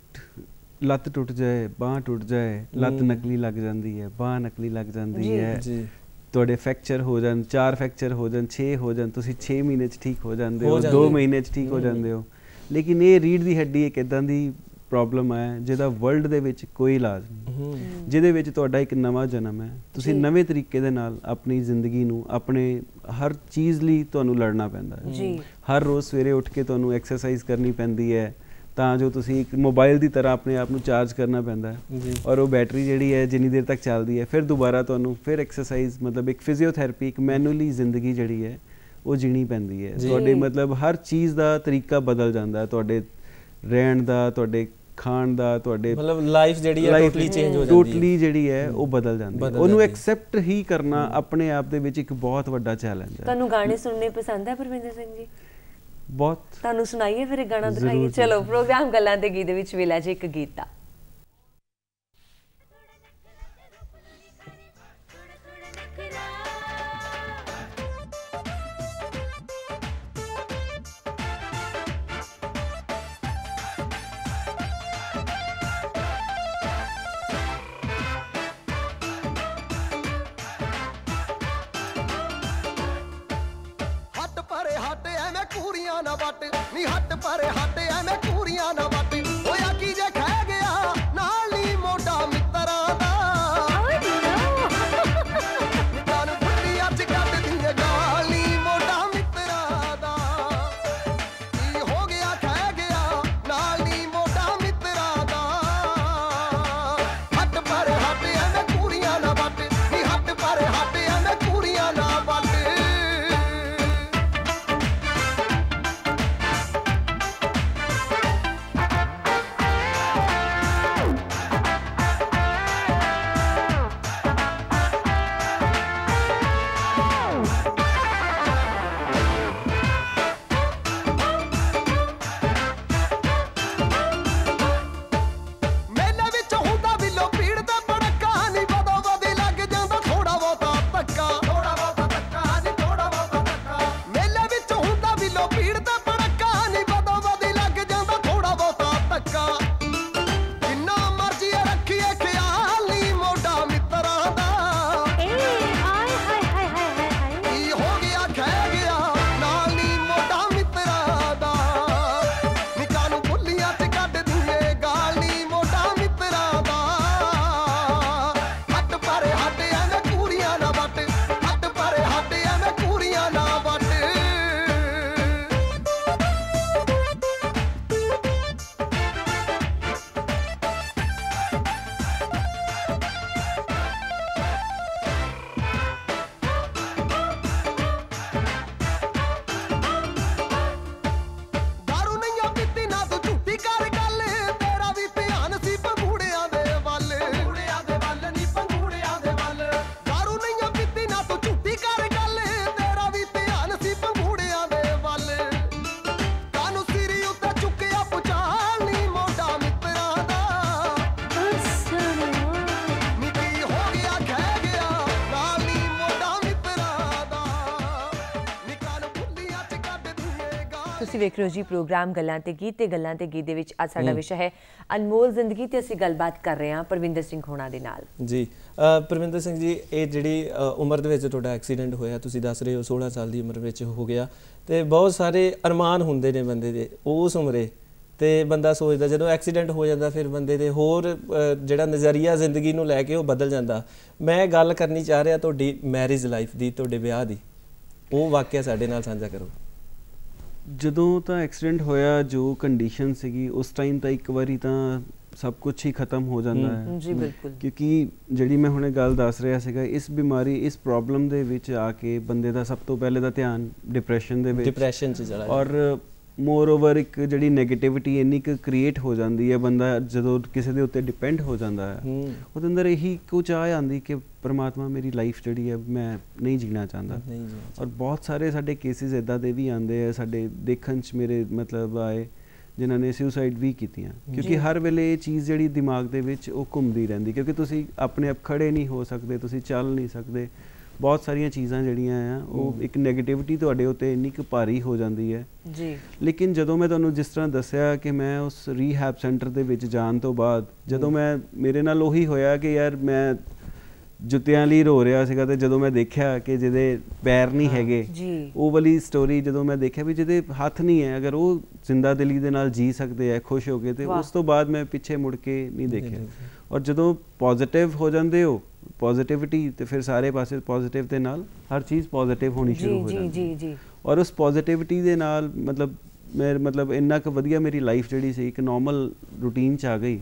ਲੱਤ ਟੁੱਟ ਜਾਏ ਬਾਹ ਟੁੱਟ ਜਾਏ ਲੱਤ ਨਕਲੀ ਲੱਗ ਜਾਂਦੀ ਹੈ ਬਾਹ ਨਕਲੀ ਲੱਗ ਜਾਂਦੀ ਜੀ। ਹੈ। ਜੀ। ਤੁਹਾਡੇ ਫ੍ਰੈਕਚਰ ਹੋ ਜਾਣ ਚਾਰ ਫ੍ਰੈਕਚਰ ਹੋ ਜਾਣ 6 ਹੋ ਜਾਣ ਤੁਸੀਂ 6 ਮਹੀਨੇ ਚ ਠੀਕ ਹੋ ਜਾਂਦੇ ਹੋ ਹੋ ਜਾਂਦੇ 2 ਹੋ। ਮਹੀਨੇ ਚ ਠੀਕ ਹੋ ਜਾਂਦੇ ਹੋ। ਲੇਕਿਨ ਇਹ ਰੀੜ ਦੀ ਹੱਡੀ ਇੱਕ ਇਦਾਂ ਦੀ ਪ੍ਰੋਬਲਮ ਹੈ ਜਿਹਦਾ ਵਰਲਡ ਦੇ ਵਿੱਚ ਕੋਈ ਇਲਾਜ ਨਹੀਂ। ਜਿਹਦੇ ਵਿੱਚ ਤੁਹਾਡਾ ਇੱਕ ਨਵਾਂ ਜਨਮ ਹੈ। ਤੁਸੀਂ। ਨਵੇਂ ਤਰੀਕੇ ਦੇ ਨਾਲ ਆਪਣੀ ਜ਼ਿੰਦਗੀ ਨੂੰ ਆਪਣੇ ਹਰ ਚੀਜ਼ ਲਈ ਤੁਹਾਨੂੰ ਲੜਨਾ ਪੈਂਦਾ ਹੈ। ਜੀ। ਹਰ ਰੋਜ਼ ਸਵੇਰੇ ਉੱਠ ਕੇ ਤੁਹਾਨੂੰ ਐਕਸਰਸਾਈਜ਼ ਕਰਨੀ ਪੈਂਦੀ ਹੈ। ਤਾਂ ਜੋ ਤੁਸੀਂ ਇੱਕ ਮੋਬਾਈਲ ਦੀ ਤਰ੍ਹਾਂ ਆਪਣੇ ਆਪ ਨੂੰ ਚਾਰਜ ਕਰਨਾ ਪੈਂਦਾ ਹੈ। ਜੀ। ਔਰ ਉਹ ਬੈਟਰੀ ਜਿਹੜੀ ਹੈ ਜਿੰਨੀ ਦੇਰ ਤੱਕ ਚੱਲਦੀ ਹੈ ਫਿਰ ਦੁਬਾਰਾ ਤੁਹਾਨੂੰ ਫਿਰ ਐਕਸਰਸਾਈਜ਼ ਮਤਲਬ ਇੱਕ ਫਿਜ਼ੀਓਥੈਰੇਪੀ ਇੱਕ ਮੈਨੂਅਲੀ ਜ਼ਿੰਦਗੀ ਜਿਹੜੀ ਹੈ ਉਹ ਜੀਣੀ ਪੈਂਦੀ ਹੈ। ਤੁਹਾਡੇ ਮਤਲਬ ਹਰ ਚੀਜ਼ ਦਾ ਤਰੀਕਾ ਬਦਲ ਜਾਂਦਾ ਹੈ। ਤੁਹਾਡੇ ਰਹਿਣ ਦਾ ਤੁਹਾਡੇ ਖਾਣ ਦਾ ਤੁਹਾਡੇ ਮਤਲਬ ਲਾਈਫ ਜਿਹੜੀ ਹੈ ਟੋਟਲੀ ਚੇਂਜ ਹੋ ਜਾਂਦੀ ਹੈ। ਟੋਟਲੀ ਜਿਹੜੀ ਹੈ ਉਹ ਬਦਲ ਜਾਂਦੀ ਹੈ। ਉਹਨੂੰ। ਐਕਸੈਪਟ ਹੀ। ਕਰਨਾ ਆਪਣੇ ਆਪ ਦੇ ਵਿੱਚ ਇੱਕ ਬਹੁਤ ਵੱਡਾ ਚੈਲੰਜ ਹੈ। ਤੁਹਾਨੂੰ ਗਾਣੇ ਸੁਣਨੇ ਪਸੰਦ ਹੈ ਪਰਮਿੰਦਰ ਸਿੰਘ ਜੀ? ਬਹੁਤ ਤੁਹਾਨੂੰ ਸੁਣਾਈਏ ਫਿਰ ਇਹ ਗਾਣਾ ਦਿਖਾਈਏ। ਚਲੋ ਪ੍ਰੋਗਰਾਮ ਗੱਲਾਂ ਤੇ ਗੀਤ ਦੇ ਵਿੱਚ ਵੇਲਾ ਜੀ ਇੱਕ ਗੀਤ ਦਾ ਵੱਟ ਨੀ ਹੱਟ ਪਰੇ ਹੱਟ ਐਵੇਂ ਤੁਸੀਂ ਵੇਖ ਰਹੇ ਹੋ ਜੀ ਪ੍ਰੋਗਰਾਮ ਗੱਲਾਂ ਤੇ ਗੀਤ ਤੇ ਗੱਲਾਂ ਤੇ ਗੀਤ ਦੇ ਵਿੱਚ ਅੱਜ ਸਾਡਾ ਵਿਸ਼ਾ ਹੈ ਅਨਮੋਲ ਜ਼ਿੰਦਗੀ ਤੇ ਅਸੀਂ ਗੱਲਬਾਤ ਕਰ ਰਹੇ ਹਾਂ ਪਰਵਿੰਦਰ ਸਿੰਘ ਹੋਣਾ ਦੇ ਨਾਲ। ਜੀ ਅ, ਪਰਮਿੰਦਰ ਸਿੰਘ ਜੀ ਇਹ ਜਿਹੜੀ ਉਮਰ ਦੇ ਵਿੱਚ ਤੁਹਾਡਾ ਐਕਸੀਡੈਂਟ ਹੋਇਆ ਤੁਸੀਂ ਦੱਸ ਰਹੇ ਹੋ 16 ਸਾਲ ਦੀ ਉਮਰ ਵਿੱਚ ਹੋ ਗਿਆ ਤੇ ਬਹੁਤ ਸਾਰੇ ਅਰਮਾਨ ਹੁੰਦੇ ਨੇ ਬੰਦੇ ਦੇ ਉਸ ਉਮਰੇ ਤੇ ਬੰਦਾ ਸੋਚਦਾ ਜਦੋਂ ਐਕਸੀਡੈਂਟ ਹੋ ਜਾਂਦਾ ਫਿਰ ਬੰਦੇ ਦੇ ਹੋਰ ਜਿਹੜਾ ਨਜ਼ਰੀਆ ਜ਼ਿੰਦਗੀ ਨੂੰ ਲੈ ਕੇ ਉਹ ਬਦਲ ਜਾਂਦਾ। ਮੈਂ ਗੱਲ ਕਰਨੀ ਚਾਹ ਰਿਹਾ ਤੁਹਾਡੀ ਮੈਰਿਜ ਲਾਈਫ ਦੀ ਤੁਹਾਡੇ ਵਿਆਹ ਦੀ। ਉਹ ਵਾਕਿਆ ਸਾਡੇ ਨਾਲ ਸਾਂਝਾ ਕਰੋ। ਜਦੋਂ ਤਾਂ ਐਕਸੀਡੈਂਟ ਹੋਇਆ ਜੋ ਕੰਡੀਸ਼ਨ ਸੀਗੀ ਉਸ ਟਾਈਮ ਤਾਂ ਇੱਕ ਵਾਰੀ ਤਾਂ ਸਭ ਕੁਝ ਹੀ ਖਤਮ ਹੋ ਜਾਂਦਾ ਹੈ ਜੀ ਬਿਲਕੁਲ। ਕਿਉਂਕਿ ਜਿਹੜੀ ਮੈਂ ਹੁਣੇ ਗੱਲ ਦੱਸ ਰਿਹਾ ਸੀਗਾ ਇਸ ਬਿਮਾਰੀ ਇਸ ਪ੍ਰੋਬਲਮ ਦੇ ਵਿੱਚ ਆ ਕੇ ਬੰਦੇ ਦਾ ਸਭ ਤੋਂ ਪਹਿਲੇ ਦਾ ਧਿਆਨ ਡਿਪਰੈਸ਼ਨ ਦੇ ਵਿੱਚ ਡਿਪਰੈਸ਼ਨ ਚ ਚਲਾ ਔਰ ਮੋਰ ਓਵਰ ਇੱਕ ਜਿਹੜੀ 네ਗੇਟਿਵਿਟੀ ਇੰਨੀ ਕੁ ਕ੍ਰੀਏਟ ਹੋ ਜਾਂਦੀ ਹੈ ਬੰਦਾ ਜਦੋਂ ਕਿਸੇ ਦੇ ਉੱਤੇ ਡਿਪੈਂਡ ਹੋ ਜਾਂਦਾ ਹੈ ਉਹਦੇ ਅੰਦਰ ਇਹੀ ਕੁਝ ਆ ਜਾਂਦੀ ਕਿ ਪ੍ਰਮਾਤਮਾ ਮੇਰੀ ਲਾਈਫ ਜਿਹੜੀ ਹੈ ਮੈਂ ਨਹੀਂ ਜੀਣਾ ਚਾਹੁੰਦਾ। ਔਰ ਬਹੁਤ ਸਾਰੇ ਸਾਡੇ ਕੇਸਿਸ ਇਦਾਂ ਦੇ ਵੀ ਆਉਂਦੇ ਆ ਸਾਡੇ ਦੇਖਣ ਚ ਮੇਰੇ ਮਤਲਬ ਆਏ ਜਿਨ੍ਹਾਂ ਨੇ ਸੁਸਾਈਡ ਵੀ ਕੀਤੀਆਂ। ਕਿਉਂਕਿ ਹਰ ਵੇਲੇ ਇਹ ਚੀਜ਼ ਜਿਹੜੀ ਦਿਮਾਗ ਦੇ ਵਿੱਚ ਉਹ ਘੁੰਮਦੀ ਰਹਿੰਦੀ ਕਿਉਂਕਿ ਤੁਸੀਂ ਆਪਣੇ ਆਪ ਖੜੇ ਨਹੀਂ ਹੋ ਸਕਦੇ ਤੁਸੀਂ ਚੱਲ ਨਹੀਂ ਸਕਦੇ। ਬਹੁਤ ਸਾਰੀਆਂ ਚੀਜ਼ਾਂ ਜਿਹੜੀਆਂ ਆ ਉਹ ਇੱਕ 네ਗੇਟਿਵਿਟੀ ਤੁਹਾਡੇ ਉੱਤੇ ਇੰਨੀ ਕੁ ਭਾਰੀ ਹੋ ਜਾਂਦੀ ਹੈ। ਜੀ। ਲੇਕਿਨ ਜਦੋਂ ਮੈਂ ਤੁਹਾਨੂੰ ਜਿਸ ਤਰ੍ਹਾਂ ਦੱਸਿਆ ਕਿ ਮੈਂ ਉਸ ਰੀਹੈਬ ਸੈਂਟਰ ਦੇ ਵਿੱਚ ਜਾਣ ਤੋਂ ਬਾਅਦ ਜਦੋਂ ਮੈਂ ਮੇਰੇ ਨਾਲ ਉਹੀ ਹੋਇਆ ਕਿ ਯਾਰ ਮੈਂ ਜੁੱਤਿਆਂ ਲਈ ਰੋ ਰਿਹਾ ਸੀਗਾ ਤੇ ਜਦੋਂ ਮੈਂ ਦੇਖਿਆ ਕਿ ਜਿਹਦੇ ਪੈਰ ਨਹੀਂ ਹੈਗੇ ਜੀ। ਉਹ ਵਾਲੀ ਸਟੋਰੀ ਜਦੋਂ ਮੈਂ ਦੇਖਿਆ ਵੀ ਜਿਹਦੇ ਹੱਥ ਨਹੀਂ ਹੈ ਅਗਰ ਉਹ ਜ਼ਿੰਦਾ ਦਿਲੀ ਦੇ ਨਾਲ ਜੀ ਸਕਦੇ ਆ ਖੁਸ਼ ਹੋ ਕੇ ਤੇ। ਉਸ ਤੋਂ ਬਾਅਦ ਮੈਂ ਪਿੱਛੇ ਮੁੜ ਕੇ ਨਹੀਂ ਦੇਖਿਆ। ਔਰ ਜਦੋਂ ਪੋਜ਼ਿਟਿਵ ਹੋ ਜਾਂਦੇ ਹੋ ਪੋਜ਼ਿਟਿਵਿਟੀ ਤੇ ਫਿਰ ਸਾਰੇ ਪਾਸੇ ਪੋਜ਼ਿਟਿਵ ਦੇ ਨਾਲ ਹਰ ਚੀਜ਼ ਪੋਜ਼ਿਟਿਵ ਹੋਣੀ ਜੀ ਸ਼ੁਰੂ ਹੋ ਜੀ ਜਾਂਦੀ ਜੀ ਹੈ। ਜੀ। ਔਰ ਉਸ ਪੋਜ਼ਿਟਿਵਿਟੀ ਦੇ ਨਾਲ ਮਤਲਬ ਮੈਂ ਮਤਲਬ ਇੰਨਾ ਕੁ ਵਧੀਆ ਮੇਰੀ ਲਾਈਫ ਜਿਹੜੀ ਸੀ ਇੱਕ ਨਾਰਮਲ ਰੂਟੀਨ ਚ ਆ ਗਈ।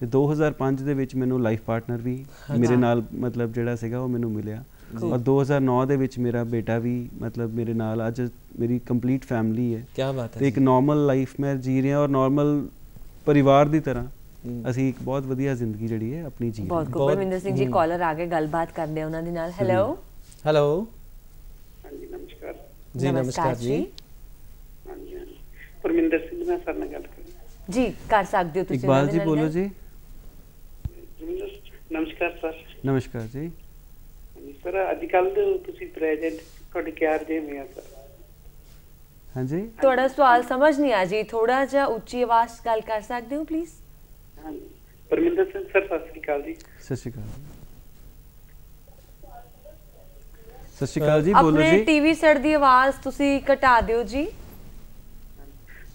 ਤੇ 2005 ਦੇ ਵਿੱਚ ਮੈਨੂੰ ਲਾਈਫ ਪਾਰਟਨਰ ਵੀ ਮੇਰੇ ਨਾਲ ਮਤਲਬ ਜਿਹੜਾ ਸੀਗਾ ਉਹ ਮੈਨੂੰ ਮਿਲਿਆ। ਔਰ 2009 ਦੇ ਵਿੱਚ ਮੇਰਾ ਬੇਟਾ ਵੀ ਮਤਲਬ ਮੇਰੇ ਨਾਲ ਅੱਜ ਮੇਰੀ ਕੰਪਲੀਟ ਫੈਮਿਲੀ ਹੈ। ਕੀ ਬਾਤ ਤੇ ਹੈ ਇੱਕ ਨਾਰਮਲ ਲਾਈਫ ਮੈਂ ਜੀ ਰਿਹਾ ਔਰ ਨਾਰਮਲ ਪਰਿਵਾਰ ਦੀ ਤਰ੍ਹਾਂ। ਅਸੀਂ ਇੱਕ ਬਹੁਤ ਵਧੀਆ ਜ਼ਿੰਦਗੀ ਜਿਹੜੀ ਹੈ ਆਪਣੀ ਜੀ ਬਹੁਤ ਬਹੁਤ- ਸਿੰਘ ਜੀ। ਕਾਲਰ ਆ ਕੇ ਗੱਲਬਾਤ ਕਰਦੇ ਆ ਉਹਨਾਂ ਦੇ ਨਾਲ। ਹੈਲੋ ਹੈਲੋ ਹਾਂਜੀ ਨਮਸਕਾਰ। ਜੀ ਨਮਸਕਾਰ ਜੀ। ਹਾਂਜੀ ਪਰਮਿੰਦਰ ਸਿੰਘ ਮੈਂ ਸਰ ਨਾਲ ਗੱਲ ਕਰ ਜੀ ਕਰ ਸਕਦੇ ਹੋ ਤੁਸੀਂ ਇਕਬਾਲ ਜੀ ਬੋਲੋ? ਜੀ। ਨਮਸਕਾਰ ਸਰ। ਨਮਸਕਾਰ ਜੀ। ਸਰ ਅੱਜ ਕੱਲ ਤੁਸੀਂ ਪ੍ਰੈਜ਼ੈਂਟ ਤੁਹਾਡੇ ਕਿਆ ਰਜੇ ਆ ਸਰ। ਹਾਂਜੀ। ਤੁਹਾਡਾ ਸਵਾਲ ਸਮਝ ਨਹੀਂ ਆ ਜੀ ਥੋੜਾ ਜਿਹਾ ਉੱਚੀ ਆਵਾਜ਼ 'ਚ ਗੱਲ ਕਰ ਸਕਦੇ ਹੋ ਪਲੀਜ਼ ਹਾਂਜੀ। ਪਰਮਿੰਦਰ ਸਿੰਘ ਸਰ ਸਤਿ ਸ੍ਰੀ ਅਕਾਲ ਜੀ। ਸਤਿ ਸ਼੍ਰੀ ਅਕਾਲ। ਸਤਿ ਸ਼੍ਰੀ ਅਕਾਲ ਜੀ ਬੋਲੋ ਆਪਣੇ ਟੀਵੀ ਸੈੱਟ ਦੀ ਆਵਾਜ਼ ਤੁਸੀਂ ਘਟਾ ਦਿਓ ਜੀ।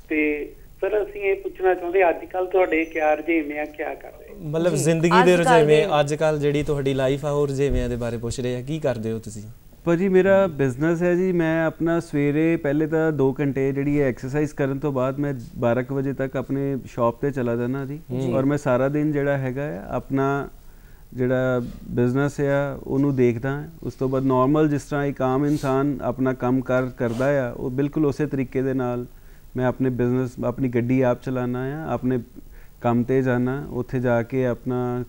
ਤੇ ਸਰ ਅਸੀਂ ਇਹ ਪੁੱਛਣਾ ਚਾਹੁੰਦੇ ਅੱਜ ਕੱਲ ਤੁਹਾਡੇ ਕਿਆ ਰੁਝੇਵੇਂ ਆ ਕਿਆ ਕਰ ਰਹੇ? ਮਤਲਬ ਜ਼ਿੰਦਗੀ ਦੇ ਦੇ- ਅੱਜ ਕੱਲ ਜਿਹੜੀ ਤੁਹਾਡੀ ਲਾਈਫ ਆ ਉਹ ਰੁਝੇਵਿਆਂ ਦੇ ਬਾਰੇ ਪੁੱਛ ਰਹੇ ਆ। ਕੀ ਕਰਦੇ ਹੋ ਤੁਸੀਂ? ਭਾਜੀ ਮੇਰਾ ਬਿਜ਼ਨਸ ਹੈ ਜੀ ਮੈਂ ਆਪਣਾ ਸਵੇਰੇ ਪਹਿਲੇ ਤਾਂ 2 ਘੰਟੇ ਜਿਹੜੀ ਹੈ ਐਕਸਰਸਾਈਜ਼ ਕਰਨ ਤੋਂ ਬਾਅਦ ਮੈਂ 12 ਕੁ ਵਜੇ ਤੱਕ ਆਪਣੇ ਸ਼ਾਪ ਤੇ ਚਲਾ ਜਾਣਾ ਜੀ। ਔਰ ਮੈਂ ਸਾਰਾ ਦਿਨ ਜਿਹੜਾ ਹੈਗਾ ਆਪਣਾ ਜਿਹੜਾ ਬਿਜ਼ਨਸ ਹੈ ਉਹਨੂੰ ਦੇਖਦਾ। ਉਸ ਤੋਂ ਬਾਅਦ ਨਾਰਮਲ ਜਿਸ ਤਰ੍ਹਾਂ ਇੱਕ ਆਮ ਇਨਸਾਨ ਆਪਣਾ ਕੰਮ ਕਰ ਕਰਦਾ ਆ ਉਹ ਬਿਲਕੁਲ ਉਸੇ ਤਰੀਕੇ ਦੇ ਨਾਲ ਮੈਂ ਆਪਣੇ ਬਿਜ਼ਨਸ ਆਪਣੀ ਗੱਡੀ ਆਪ ਚਲਾਉਣਾ ਆ ਆਪਣੇ ਕੰਮ ਤੇ ਜਾਣਾ ਉੱਥੇ ਜਾ ਕੇ ਆਪਣਾ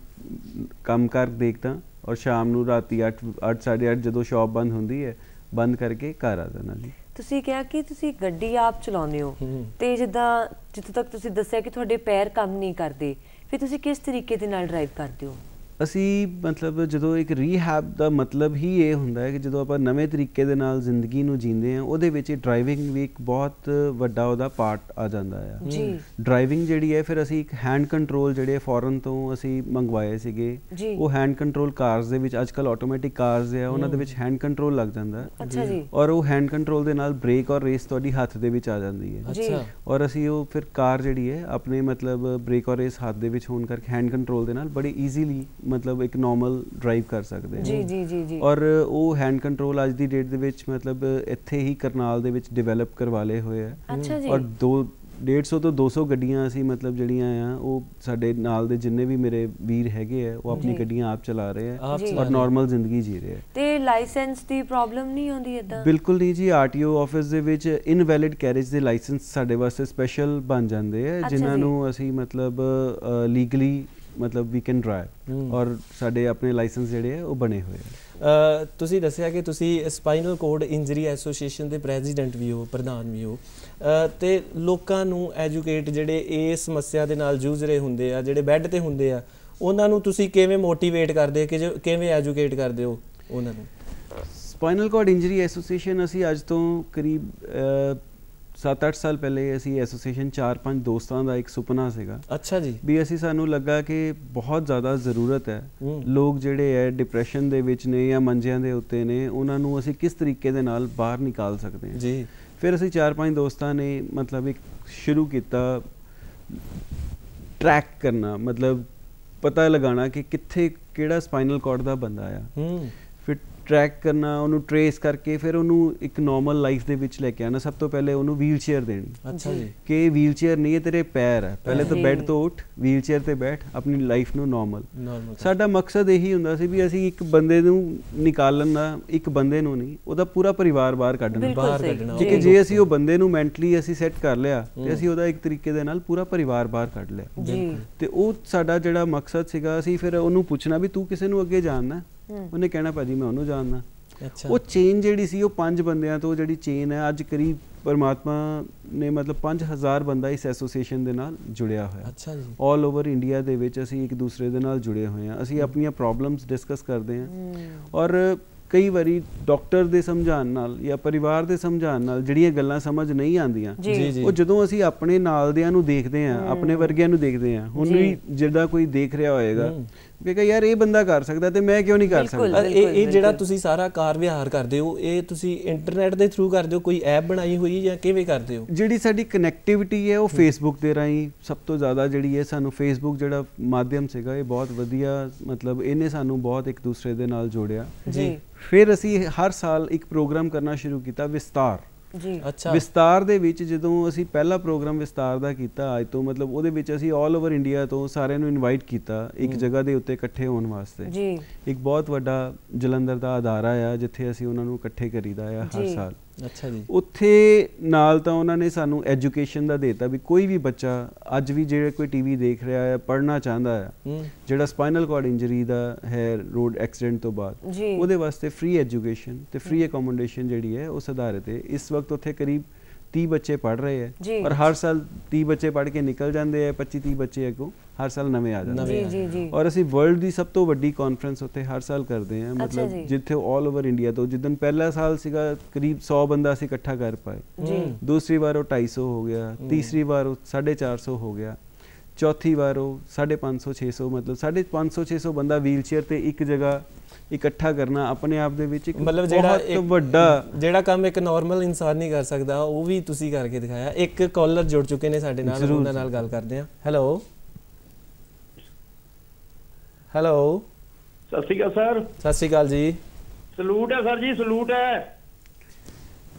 ਕੰਮ ਕਰ ਦੇਖਦਾ। ਔਰ ਸ਼ਾਮ ਨੂੰ ਰਾਤੀ 8 8:30 ਜਦੋਂ ਸ਼ਾਪ ਬੰਦ ਹੁੰਦੀ ਹੈ ਬੰਦ ਕਰਕੇ ਘਰ ਆ ਜਾਣਾ ਜੀ। ਤੁਸੀਂ ਕਿਹਾ ਕਿ ਤੁਸੀਂ ਗੱਡੀ ਆਪ ਚਲਾਉਂਦੇ ਹੋ। ਹੂੰ। ਤੇ ਜਿੱਦਾਂ ਜਿੱਥੋਂ ਤੱਕ ਤੁਸੀਂ ਦੱਸਿਆ ਕਿ ਤੁਹਾਡੇ ਪੈਰ ਕੰਮ ਨਹੀਂ ਕਰਦੇ ਫਿਰ ਤੁਸੀਂ ਕਿਸ ਤਰੀਕੇ ਦੇ ਨਾਲ ਡਰਾਈਵ ਕਰਦੇ ਹੋ? ਅਸੀਂ ਮਤਲਬ ਜਦੋਂ ਇੱਕ ਰੀਹੈਬ ਦਾ ਮਤਲਬ ਹੀ ਇਹ ਹੁੰਦਾ ਹੈ ਕਿ ਜਦੋਂ ਆਪਾਂ ਨਵੇਂ ਤਰੀਕੇ ਦੇ ਨਾਲ ਜ਼ਿੰਦਗੀ ਨੂੰ ਜੀਂਦੇ ਹਾਂ ਉਹਦੇ ਵਿੱਚ ਡਰਾਈਵਿੰਗ ਵੀ ਇੱਕ ਬਹੁਤ ਵੱਡਾ ਉਹਦਾ ਪਾਰਟ ਆ ਜਾਂਦਾ ਆ। ਜੀ। ਡਰਾਈਵਿੰਗ ਜਿਹੜੀ ਹੈ ਫਿਰ ਅਸੀਂ ਇੱਕ ਹੈਂਡ ਕੰਟਰੋਲ ਜਿਹੜੇ ਫੋਰਨ ਤੋਂ ਅਸੀਂ ਮੰਗਵਾਏ ਸੀਗੇ। ਉਹ ਹੈਂਡ ਕੰਟਰੋਲ ਕਾਰਸ ਦੇ ਵਿੱਚ ਅੱਜਕੱਲ ਆਟੋਮੈਟਿਕ ਕਾਰਸ ਆ ਉਹਨਾਂ ਦੇ ਵਿੱਚ ਹੈਂਡ ਕੰਟਰੋਲ ਲੱਗ ਜਾਂਦਾ ਹੈ। ਅੱਛਾ ਜੀ। ਔਰ ਉਹ ਹੈਂਡ ਕੰਟਰੋਲ ਦੇ ਨਾਲ ਬ੍ਰੇਕ ਔਰ ਰੇਸ ਤੁਹਾਡੀ ਹੱਥ ਦੇ ਵਿੱਚ ਆ ਜਾਂਦੀ ਹੈ। ਅੱਛਾ। ਔਰ ਅਸੀਂ ਉਹ ਫਿਰ ਕਾਰ ਜਿਹੜੀ ਹੈ ਆਪਣੇ ਮਤਲਬ ਬ੍ਰੇਕ ਔਰ ਰੇਸ ਹੱਥ ਦੇ ਵਿੱਚ ਹੋਣ ਕਰਕੇ ਹੈਂਡ ਕੰਟਰੋਲ ਦੇ ਨਾਲ ਬੜੀ ਈਜ਼ੀਲੀ ਮਤਲਬ ਇੱਕ ਨਾਰਮਲ ਡਰਾਈਵ ਕਰ ਸਕਦੇ ਹਾਂ ਜੀ ਜੀ ਜੀ ਜੀ ਔਰ ਉਹ ਹੈਂਡ ਕੰਟਰੋਲ ਅੱਜ ਦੀ ਡੇਟ ਦੇ ਵਿੱਚ ਮਤਲਬ ਇੱਥੇ ਹੀ ਕਰਨਾਲ ਦੇ ਵਿੱਚ ਡਿਵੈਲਪ ਕਰਵਾ ਲਏ ਹੋਏ ਆ ਔਰ ਦੋ 150 ਤੋਂ 200 ਗੱਡੀਆਂ ਅਸੀਂ ਮਤਲਬ ਜਿਹੜੀਆਂ ਆ ਉਹ ਸਾਡੇ ਨਾਲ ਦੇ ਜਿੰਨੇ ਵੀ ਮੇਰੇ ਵੀਰ ਹੈਗੇ ਆ ਉਹ ਆਪਣੀ। ਗੱਡੀਆਂ ਆਪ ਚਲਾ ਰਹੇ ਆ ਔਰ। ਨਾਰਮਲ ਜ਼ਿੰਦਗੀ ਜੀ ਰਹੇ ਆ ਤੇ ਲਾਇਸੈਂਸ ਦੀ ਪ੍ਰੋਬਲਮ ਨਹੀਂ ਆਉਂਦੀ ਇਦਾਂ ਬਿਲਕੁਲ ਨਹੀਂ ਜੀ ਆਰਟੀਓ ਆਫਿਸ ਦੇ ਵਿੱਚ ਇਨਵੈਲਿਡ ਕੈਰੇਜ ਦੇ ਲਾਇਸੈਂਸ ਸਾਡੇ ਵਾਸਤੇ ਸਪੈਸ਼ਲ ਬਣ ਜਾਂਦੇ ਆ ਜਿਨ੍ਹਾਂ। ਨੂੰ ਅਸੀਂ ਮਤਲਬ ਲੀਗਲੀ ਮਤਲਬ ਵੀ ਕੈਨ ਡਰਾਈਵ। ਔਰ ਸਾਡੇ ਆਪਣੇ ਲਾਇਸੈਂਸ ਜਿਹੜੇ ਆ ਉਹ ਬਣੇ ਹੋਏ ਆ। ਤੁਸੀਂ ਦੱਸਿਆ ਕਿ ਤੁਸੀਂ ਸਪਾਈਨਲ ਕੋਰਡ ਇੰਜਰੀ ਐਸੋਸੀਏਸ਼ਨ ਦੇ ਪ੍ਰੈਜ਼ੀਡੈਂਟ ਵੀ ਹੋ ਪ੍ਰਧਾਨ ਵੀ ਹੋ। ਤੇ ਲੋਕਾਂ ਨੂੰ ਐਜੂਕੇਟ ਜਿਹੜੇ ਇਸ ਸਮੱਸਿਆ ਦੇ ਨਾਲ ਜੂਝ ਰਹੇ ਹੁੰਦੇ ਆ ਜਿਹੜੇ ਬੈੱਡ ਤੇ ਹੁੰਦੇ ਆ ਉਹਨਾਂ ਨੂੰ ਤੁਸੀਂ ਕਿਵੇਂ ਮੋਟੀਵੇਟ ਕਰਦੇ ਕਿ ਕਿਵੇਂ ਐਜੂਕੇਟ ਕਰਦੇ ਹੋ ਉਹਨਾਂ ਨੂੰ? ਸਪਾਈਨਲ ਕਾਰਡ ਇੰਜਰੀ ਐਸੋਸੀਏਸ਼ਨ ਅਸੀਂ ਅੱਜ ਤੋਂ ਕਰੀਬ 7-8 ਸਾਲ ਪਹਿਲੇ ਅਸੀਂ ਐਸੋਸੀਏਸ਼ਨ 4-5 ਦੋਸਤਾਂ ਦਾ ਇੱਕ ਸੁਪਨਾ ਸੀਗਾ। ਅੱਛਾ ਜੀ। ਵੀ ਅਸੀਂ ਸਾਨੂੰ ਲੱਗਾ ਕਿ ਬਹੁਤ ਜ਼ਿਆਦਾ ਜ਼ਰੂਰਤ ਹੈ। ਲੋਕ ਜਿਹੜੇ ਹੈ ਡਿਪਰੈਸ਼ਨ ਦੇ ਵਿੱਚ ਨੇ ਜਾਂ ਮੰਜਿਆਂ ਦੇ ਉੱਤੇ ਨੇ ਉਹਨਾਂ ਨੂੰ ਅਸੀਂ ਕਿਸ ਤਰੀਕੇ ਦੇ ਨਾਲ ਬਾਹਰ ਨਿਕਾਲ ਸਕਦੇ ਹਾਂ। ਜੀ। ਫਿਰ ਅਸੀਂ 4-5 ਦੋਸਤਾਂ ਨੇ ਮਤਲਬ ਇੱਕ ਸ਼ੁਰੂ ਕੀਤਾ ਟਰੈਕ ਕਰਨਾ ਮਤਲਬ ਪਤਾ ਲਗਾਉਣਾ ਕਿ ਕਿੱਥੇ ਕਿਹੜਾ ਸਪਾਈਨਲ ਕਾਰਡ ਦਾ ਬੰਦਾ ਆ। ਟਰੈਕ ਕਰਨਾ ਉਹਨੂੰ ਟਰੇਸ ਕਰਕੇ ਫਿਰ ਉਹਨੂੰ ਇੱਕ ਨਾਰਮਲ ਲਾਈਫ ਦੇ ਵਿੱਚ ਲੈ ਕੇ ਆਣਾ ਸਭ ਤੋਂ ਪਹਿਲੇ ਉਹਨੂੰ ਵੀਲ ਚੇਅਰ ਦੇਣੀ ਅੱਛਾ ਜੀ ਕਿ ਵੀਲ ਚੇਅਰ ਨਹੀਂ ਹੈ ਤੇਰੇ ਪੈਰ ਹੈ ਪਹਿਲੇ ਤਾਂ। ਬੈੱਡ ਤੋਂ ਉੱਠ ਵੀਲ ਚੇਅਰ ਤੇ ਬੈਠ ਆਪਣੀ ਲਾਈਫ ਨੂੰ ਨਾਰਮਲ ਸਾਡਾ ਮਕਸਦ ਇਹੀ ਹੁੰਦਾ ਸੀ ਵੀ ਅਸੀਂ ਇੱਕ ਬੰਦੇ ਨੂੰ ਨਿਕਾਲਣ ਦਾ ਇੱਕ ਬੰਦੇ ਨੂੰ ਨਹੀਂ ਉਹਦਾ ਪੂਰਾ ਪਰਿਵਾਰ ਬਾਹਰ ਕੱਢਣਾ ਬਾਹਰ। ਕੱਢਣਾ ਕਿਉਂਕਿ ਜੀ। ਜੇ ਅਸੀਂ ਉਹ ਬੰਦੇ ਨੂੰ ਮੈਂਟਲੀ ਅਸੀਂ ਸੈੱਟ ਕਰ ਲਿਆ। ਤੇ ਅਸੀਂ ਉਹਦਾ ਇੱਕ ਤਰੀਕੇ ਦੇ ਨਾਲ ਪੂਰਾ ਪਰਿਵਾਰ ਬਾਹਰ ਕੱਢ ਲਿਆ ਤੇ ਉਹ ਸਾਡਾ ਜਿਹੜਾ ਮਕਸਦ ਸੀਗਾ ਅਸੀਂ ਫਿਰ ਉਹਨੂੰ ਪੁੱਛਣਾ ਵੀ ਤੂੰ ਕਿਸੇ ਨੂੰ ਅੱਗੇ? ਹੂੰ। ਉਹਨੇ ਕਹਿਣਾ ਭਾਜੀ ਮੈਂ ਉਹਨੂੰ ਜਾਣਦਾ। ਅੱਛਾ। ਉਹ ਚੇਨ ਜਿਹੜੀ ਸੀ ਉਹ ਪੰਜ ਬੰਦਿਆਂ ਤੋਂ ਜਿਹੜੀ ਚੇਨ ਹੈ ਅੱਜ ਕਰੀਬ ਪਰਮਾਤਮਾ ਨੇ ਮਤਲਬ 5000 ਬੰਦਾ ਇਸ ਐਸੋਸੀਏਸ਼ਨ ਦੇ ਨਾਲ ਜੁੜਿਆ ਹੋਇਆ। ਅੱਛਾ ਜੀ। ਆਲ ਓਵਰ ਇੰਡੀਆ ਦੇ ਵਿੱਚ ਅਸੀਂ ਇੱਕ ਦੂਸਰੇ ਦੇ ਨਾਲ ਜੁੜੇ ਹੋਏ ਹਾਂ। ਅਸੀਂ ਆਪਣੀਆਂ ਪ੍ਰੋਬਲਮਸ ਡਿਸਕਸ ਕਰਦੇ ਹਾਂ। ਔਰ ਕਈ ਵਾਰੀ ਡਾਕਟਰ ਦੇ ਸਮਝਾਉਣ ਨਾਲ ਜਾਂ ਪਰਿਵਾਰ ਦੇ ਸਮਝਾਉਣ ਨਾਲ ਜਿਹੜੀਆਂ ਗੱਲਾਂ ਸਮਝ ਨਹੀਂ ਆਉਂਦੀਆਂ ਉਹ ਜਦੋਂ ਅਸੀਂ ਆਪਣੇ ਨਾਲਦਿਆਂ ਨੂੰ ਦੇਖਦੇ ਹਾਂ ਆਪਣੇ ਵਰਗਿਆਂ ਨੂੰ ਦੇਖਦੇ ਹਾਂ ਹੁਣ। ਵੀ ਜਿਹੜਾ ਕੋਈ ਦੇਖ ਰਿਹਾ ਹੋਏਗਾ ਹੂੰ। ਕਹੇਗਾ ਯਾਰ ਇਹ ਬੰਦਾ ਕਰ ਸਕਦਾ ਤੇ ਮੈਂ ਕਿਉਂ ਨਹੀਂ ਕਰ। ਸਕਦਾ ਇਹ ਇਹ ਜਿਹੜਾ। ਤੁਸੀਂ ਸਾਰਾ ਕਾਰ ਵਿਹਾਰ ਕਰਦੇ ਹੋ ਇਹ ਤੁਸੀਂ ਇੰਟਰਨੈਟ ਦੇ ਥਰੂ ਕਰਦੇ ਹੋ ਕੋਈ ਐਪ ਬਣਾਈ ਹੋਈ ਜਾਂ ਕਿਵੇਂ ਕਰਦੇ ਹੋ ਜਿਹੜੀ ਸਾਡੀ ਕਨੈਕਟੀਵਿਟੀ ਹੈ ਉਹ ਫੇਸਬੁੱਕ ਦੇ ਰਾਹੀਂ ਸਭ ਤੋਂ ਜ਼ਿਆਦਾ ਜਿਹੜੀ ਹੈ ਸਾਨੂੰ ਫੇਸਬੁੱਕ ਜਿਹੜਾ ਮਾਧਿਅਮ ਸੀਗਾ ਇਹ ਬਹੁਤ ਵਧੀਆ ਮਤਲਬ ਇਹਨੇ ਸਾਨੂੰ ਬਹੁਤ ਇੱਕ ਦੂਸਰੇ ਦੇ ਨਾਲ ਜੋੜਿਆ ਜੀ ਫਿਰ ਅਸੀਂ ਹਰ ਸਾਲ ਇੱਕ ਪ੍ਰੋਗਰਾਮ ਕਰਨਾ ਸ਼ੁਰੂ ਕੀਤਾ ਵਿਸਤਾਰ ਜੀ। ਅੱਛਾ। ਵਿਸਤਾਰ ਦੇ ਵਿੱਚ ਜਦੋਂ ਅਸੀਂ ਪਹਿਲਾ ਪ੍ਰੋਗਰਾਮ ਵਿਸਤਾਰ ਦਾ ਕੀਤਾ ਅੱਜ ਤੋਂ ਮਤਲਬ ਉਹਦੇ ਵਿੱਚ ਅਸੀਂ 올 ਓਵਰ ਇੰਡੀਆ ਤੋਂ ਸਾਰਿਆਂ ਨੂੰ ਇਨਵਾਈਟ ਕੀਤਾ ਇੱਕ ਜਗ੍ਹਾ ਦੇ ਉੱਤੇ ਇਕੱਠੇ ਹੋਣ ਵਾਸਤੇ। ਜੀ। ਇੱਕ ਬਹੁਤ ਵੱਡਾ ਜਲੰਧਰ ਦਾ ਅਦਾਰਾ ਆ ਜਿੱਥੇ ਅਸੀਂ ਉਹਨਾਂ ਨੂੰ ਇਕੱਠੇ ਕਰੀਦਾ ਆ ਹਰ ਜੀ। ਸਾਲ। ਅੱਛਾ ਜੀ। ਉੱਥੇ ਨਾਲ ਤਾਂ ਉਹਨਾਂ ਨੇ ਸਾਨੂੰ ਐਜੂਕੇਸ਼ਨ ਦਾ ਦੇਤਾ ਵੀ ਕੋਈ ਵੀ ਬੱਚਾ ਅੱਜ ਵੀ ਜਿਹੜਾ ਕੋਈ ਟੀਵੀ ਦੇਖ ਰਿਹਾ ਹੈ ਪੜ੍ਹਨਾ ਚਾਹੁੰਦਾ ਹੈ ਜਿਹੜਾ ਸਪਾਈਨਲ ਕਾਰਡ ਇੰਜਰੀ ਦਾ ਹੈ ਰੋਡ ਐਕਸੀਡੈਂਟ ਤੋਂ ਬਾਅਦ ਉਹਦੇ ਵਾਸਤੇ ਫ੍ਰੀ ਐਜੂਕੇਸ਼ਨ ਤੇ ਫ੍ਰੀ ਅਕੋਮੋਡੇਸ਼ਨ ਜਿਹੜੀ ਹੈ ਉਸ ਆਧਾਰ ਤੇ ਇਸ ਵਕਤ ਉੱਥੇ ਕਰੀਬ 30 ਬੱਚੇ ਪੜ ਰਹੇ। ਹੈ ਔਰ ਹਰ ਸਾਲ 30 ਬੱਚੇ ਪੜ ਕੇ ਨਿਕਲ ਜਾਂਦੇ ਆ 25 30 ਬੱਚੇ ਅੱਗੋਂ ਹਰ ਸਾਲ ਨਵੇਂ ਆ ਜਾਂਦੇ ਜੀ ਜੀ ਜੀ ਔਰ ਅਸੀਂ ਵਰਲਡ ਦੀ ਸਭ ਤੋਂ ਵੱਡੀ ਕਾਨਫਰੰਸ ਉੱਥੇ ਹਰ ਸਾਲ ਕਰਦੇ ਹਾਂ ਮਤਲਬ। ਜਿੱਥੇ 올 ਓਵਰ ਇੰਡੀਆ ਤੋਂ ਜਿੱਦਨ ਪਹਿਲਾ ਸਾਲ ਸੀਗਾ ਕਰੀਬ 100 ਬੰਦਾ ਅਸੀਂ ਇਕੱਠਾ ਕਰ ਪਾਏ ਜੀ ਹੂੰ। ਦੂਸਰੀ ਵਾਰ ਉਹ 250 ਹੋ ਗਿਆ ਤੀਸਰੀ ਵਾਰ ਉਹ 450 ਹੋ ਗਿਆ ਚੌਥੀ ਵਾਰ ਉਹ 550 600 ਮਤਲਬ 550 600 ਬੰਦਾ ਵੀਲ ਚੇਅਰ ਤੇ ਇੱਕ ਜਗ੍ਹਾ ਇਕੱਠਾ ਕਰਨਾ ਆਪਣੇ ਆਪ ਦੇ ਵਿੱਚ ਇੱਕ ਮਤਲਬ ਜਿਹੜਾ ਬਹੁਤ ਇੱਕ- ਵੱਡਾ ਜਿਹੜਾ ਕੰਮ ਇੱਕ ਨਾਰਮਲ ਇਨਸਾਨ ਨਹੀਂ ਕਰ ਸਕਦਾ ਉਹ ਵੀ ਤੁਸੀਂ ਕਰਕੇ ਦਿਖਾਇਆ। ਇੱਕ ਕਾਲਰ ਜੁੜ ਚੁੱਕੇ ਨੇ ਸਾਡੇ ਨਾਲ ਉਹਨਾਂ ਨਾਲ ਗੱਲ ਕਰਦੇ ਹਾਂ। ਹੈਲੋ ਹੈਲੋ ਸਤਿ ਸ਼੍ਰੀ ਅਕਾਲ ਸਰ। ਸਤਿ ਸ਼੍ਰੀ ਅਕਾਲ ਜੀ। ਸਲੂਟ ਹੈ ਸਰ ਜੀ ਸਲੂਟ ਹੈ।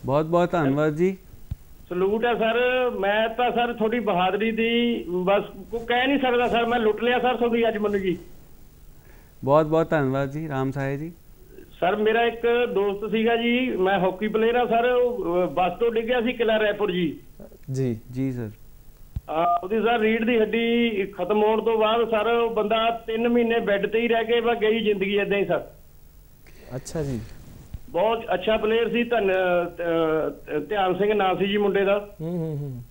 ਬਹੁਤ ਬਹੁਤ ਧੰਨਵਾਦ ਜੀ। ਸਲੂਟ ਹੈ ਸਰ। ਮੈਂ ਤਾਂ ਸਰ ਤੁਹਾਡੀ ਬਹਾਦਰੀ ਦੀ ਬਸ ਕੋ ਕਹਿ ਨਹੀਂ ਸਕਦਾ ਸਰ। ਮੈਂ ਲੁੱਟ ਲਿਆ ਸਰ ਤੁਹਾਡੀ ਅੱਜ ਮੈਨੂੰ ਜੀ। ਬਹੁਤ ਬਹੁਤ ਧੰਨਵਾਦ ਜੀ ਰਾਮ ਸਾਏ ਜੀ। ਸਰ ਮੇਰਾ ਇੱਕ ਦੋਸਤ ਸੀਗਾ ਜੀ ਮੈਂ ਹਾਕੀ ਪਲੇਅਰ ਆ ਸਰ ਉਹ, ਬੱਸ ਤੋਂ ਡਿੱਗਿਆ ਸੀ ਕਿਲਾ ਰਾਏਪੁਰ ਜੀ। ਜੀ। ਜੀ ਸਰ। ਆ ਉਹਦੀ ਸਰ ਰੀੜ ਦੀ ਹੱਡੀ ਖਤਮ ਹੋਣ ਤੋਂ ਬਾਅਦ ਸਰ ਉਹ ਬੰਦਾ 3 ਮਹੀਨੇ ਬੈੱਡ ਤੇ ਹੀ ਰਹਿ ਕੇ ਬਸ ਗਈ ਜ਼ਿੰਦਗੀ ਇਦਾਂ ਹੀ ਸਰ। ਅੱਛਾ ਜੀ। ਬਹੁਤ ਅੱਛਾ ਪਲੇਅਰ ਸੀ ਧਨ ਧਿਆਨ ਸਿੰਘ ਨਾਂ ਸੀ ਜੀ ਮੁੰਡੇ ਦਾ। ਹੂੰ ਹੂੰ ਹੂੰ।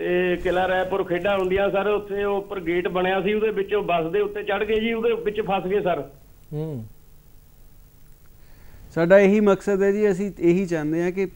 ਤੇ ਕਿਲਾ ਰਾਏਪੁਰ ਖੇਡਾਂ ਹੁੰਦੀਆਂ ਸਰ, ਉੱਥੇ ਉਹ ਉੱਪਰ ਗੇਟ ਬਣਿਆ ਸੀ, ਉਹਦੇ ਵਿੱਚੋਂ ਬੱਸ ਦੇ ਉੱਤੇ ਚੜ ਗਏ ਜੀ, ਉਹਦੇ ਵਿੱਚ ਫਸ ਗਏ ਸਰ। ਹੂੰ। ਸਾਡਾ ਇਹੀ ਮਕਸਦ ਹੈ ਜੀ, ਅਸੀਂ ਇਹੀ ਚਾਹੁੰਦੇ ਹਾਂ ਕਿ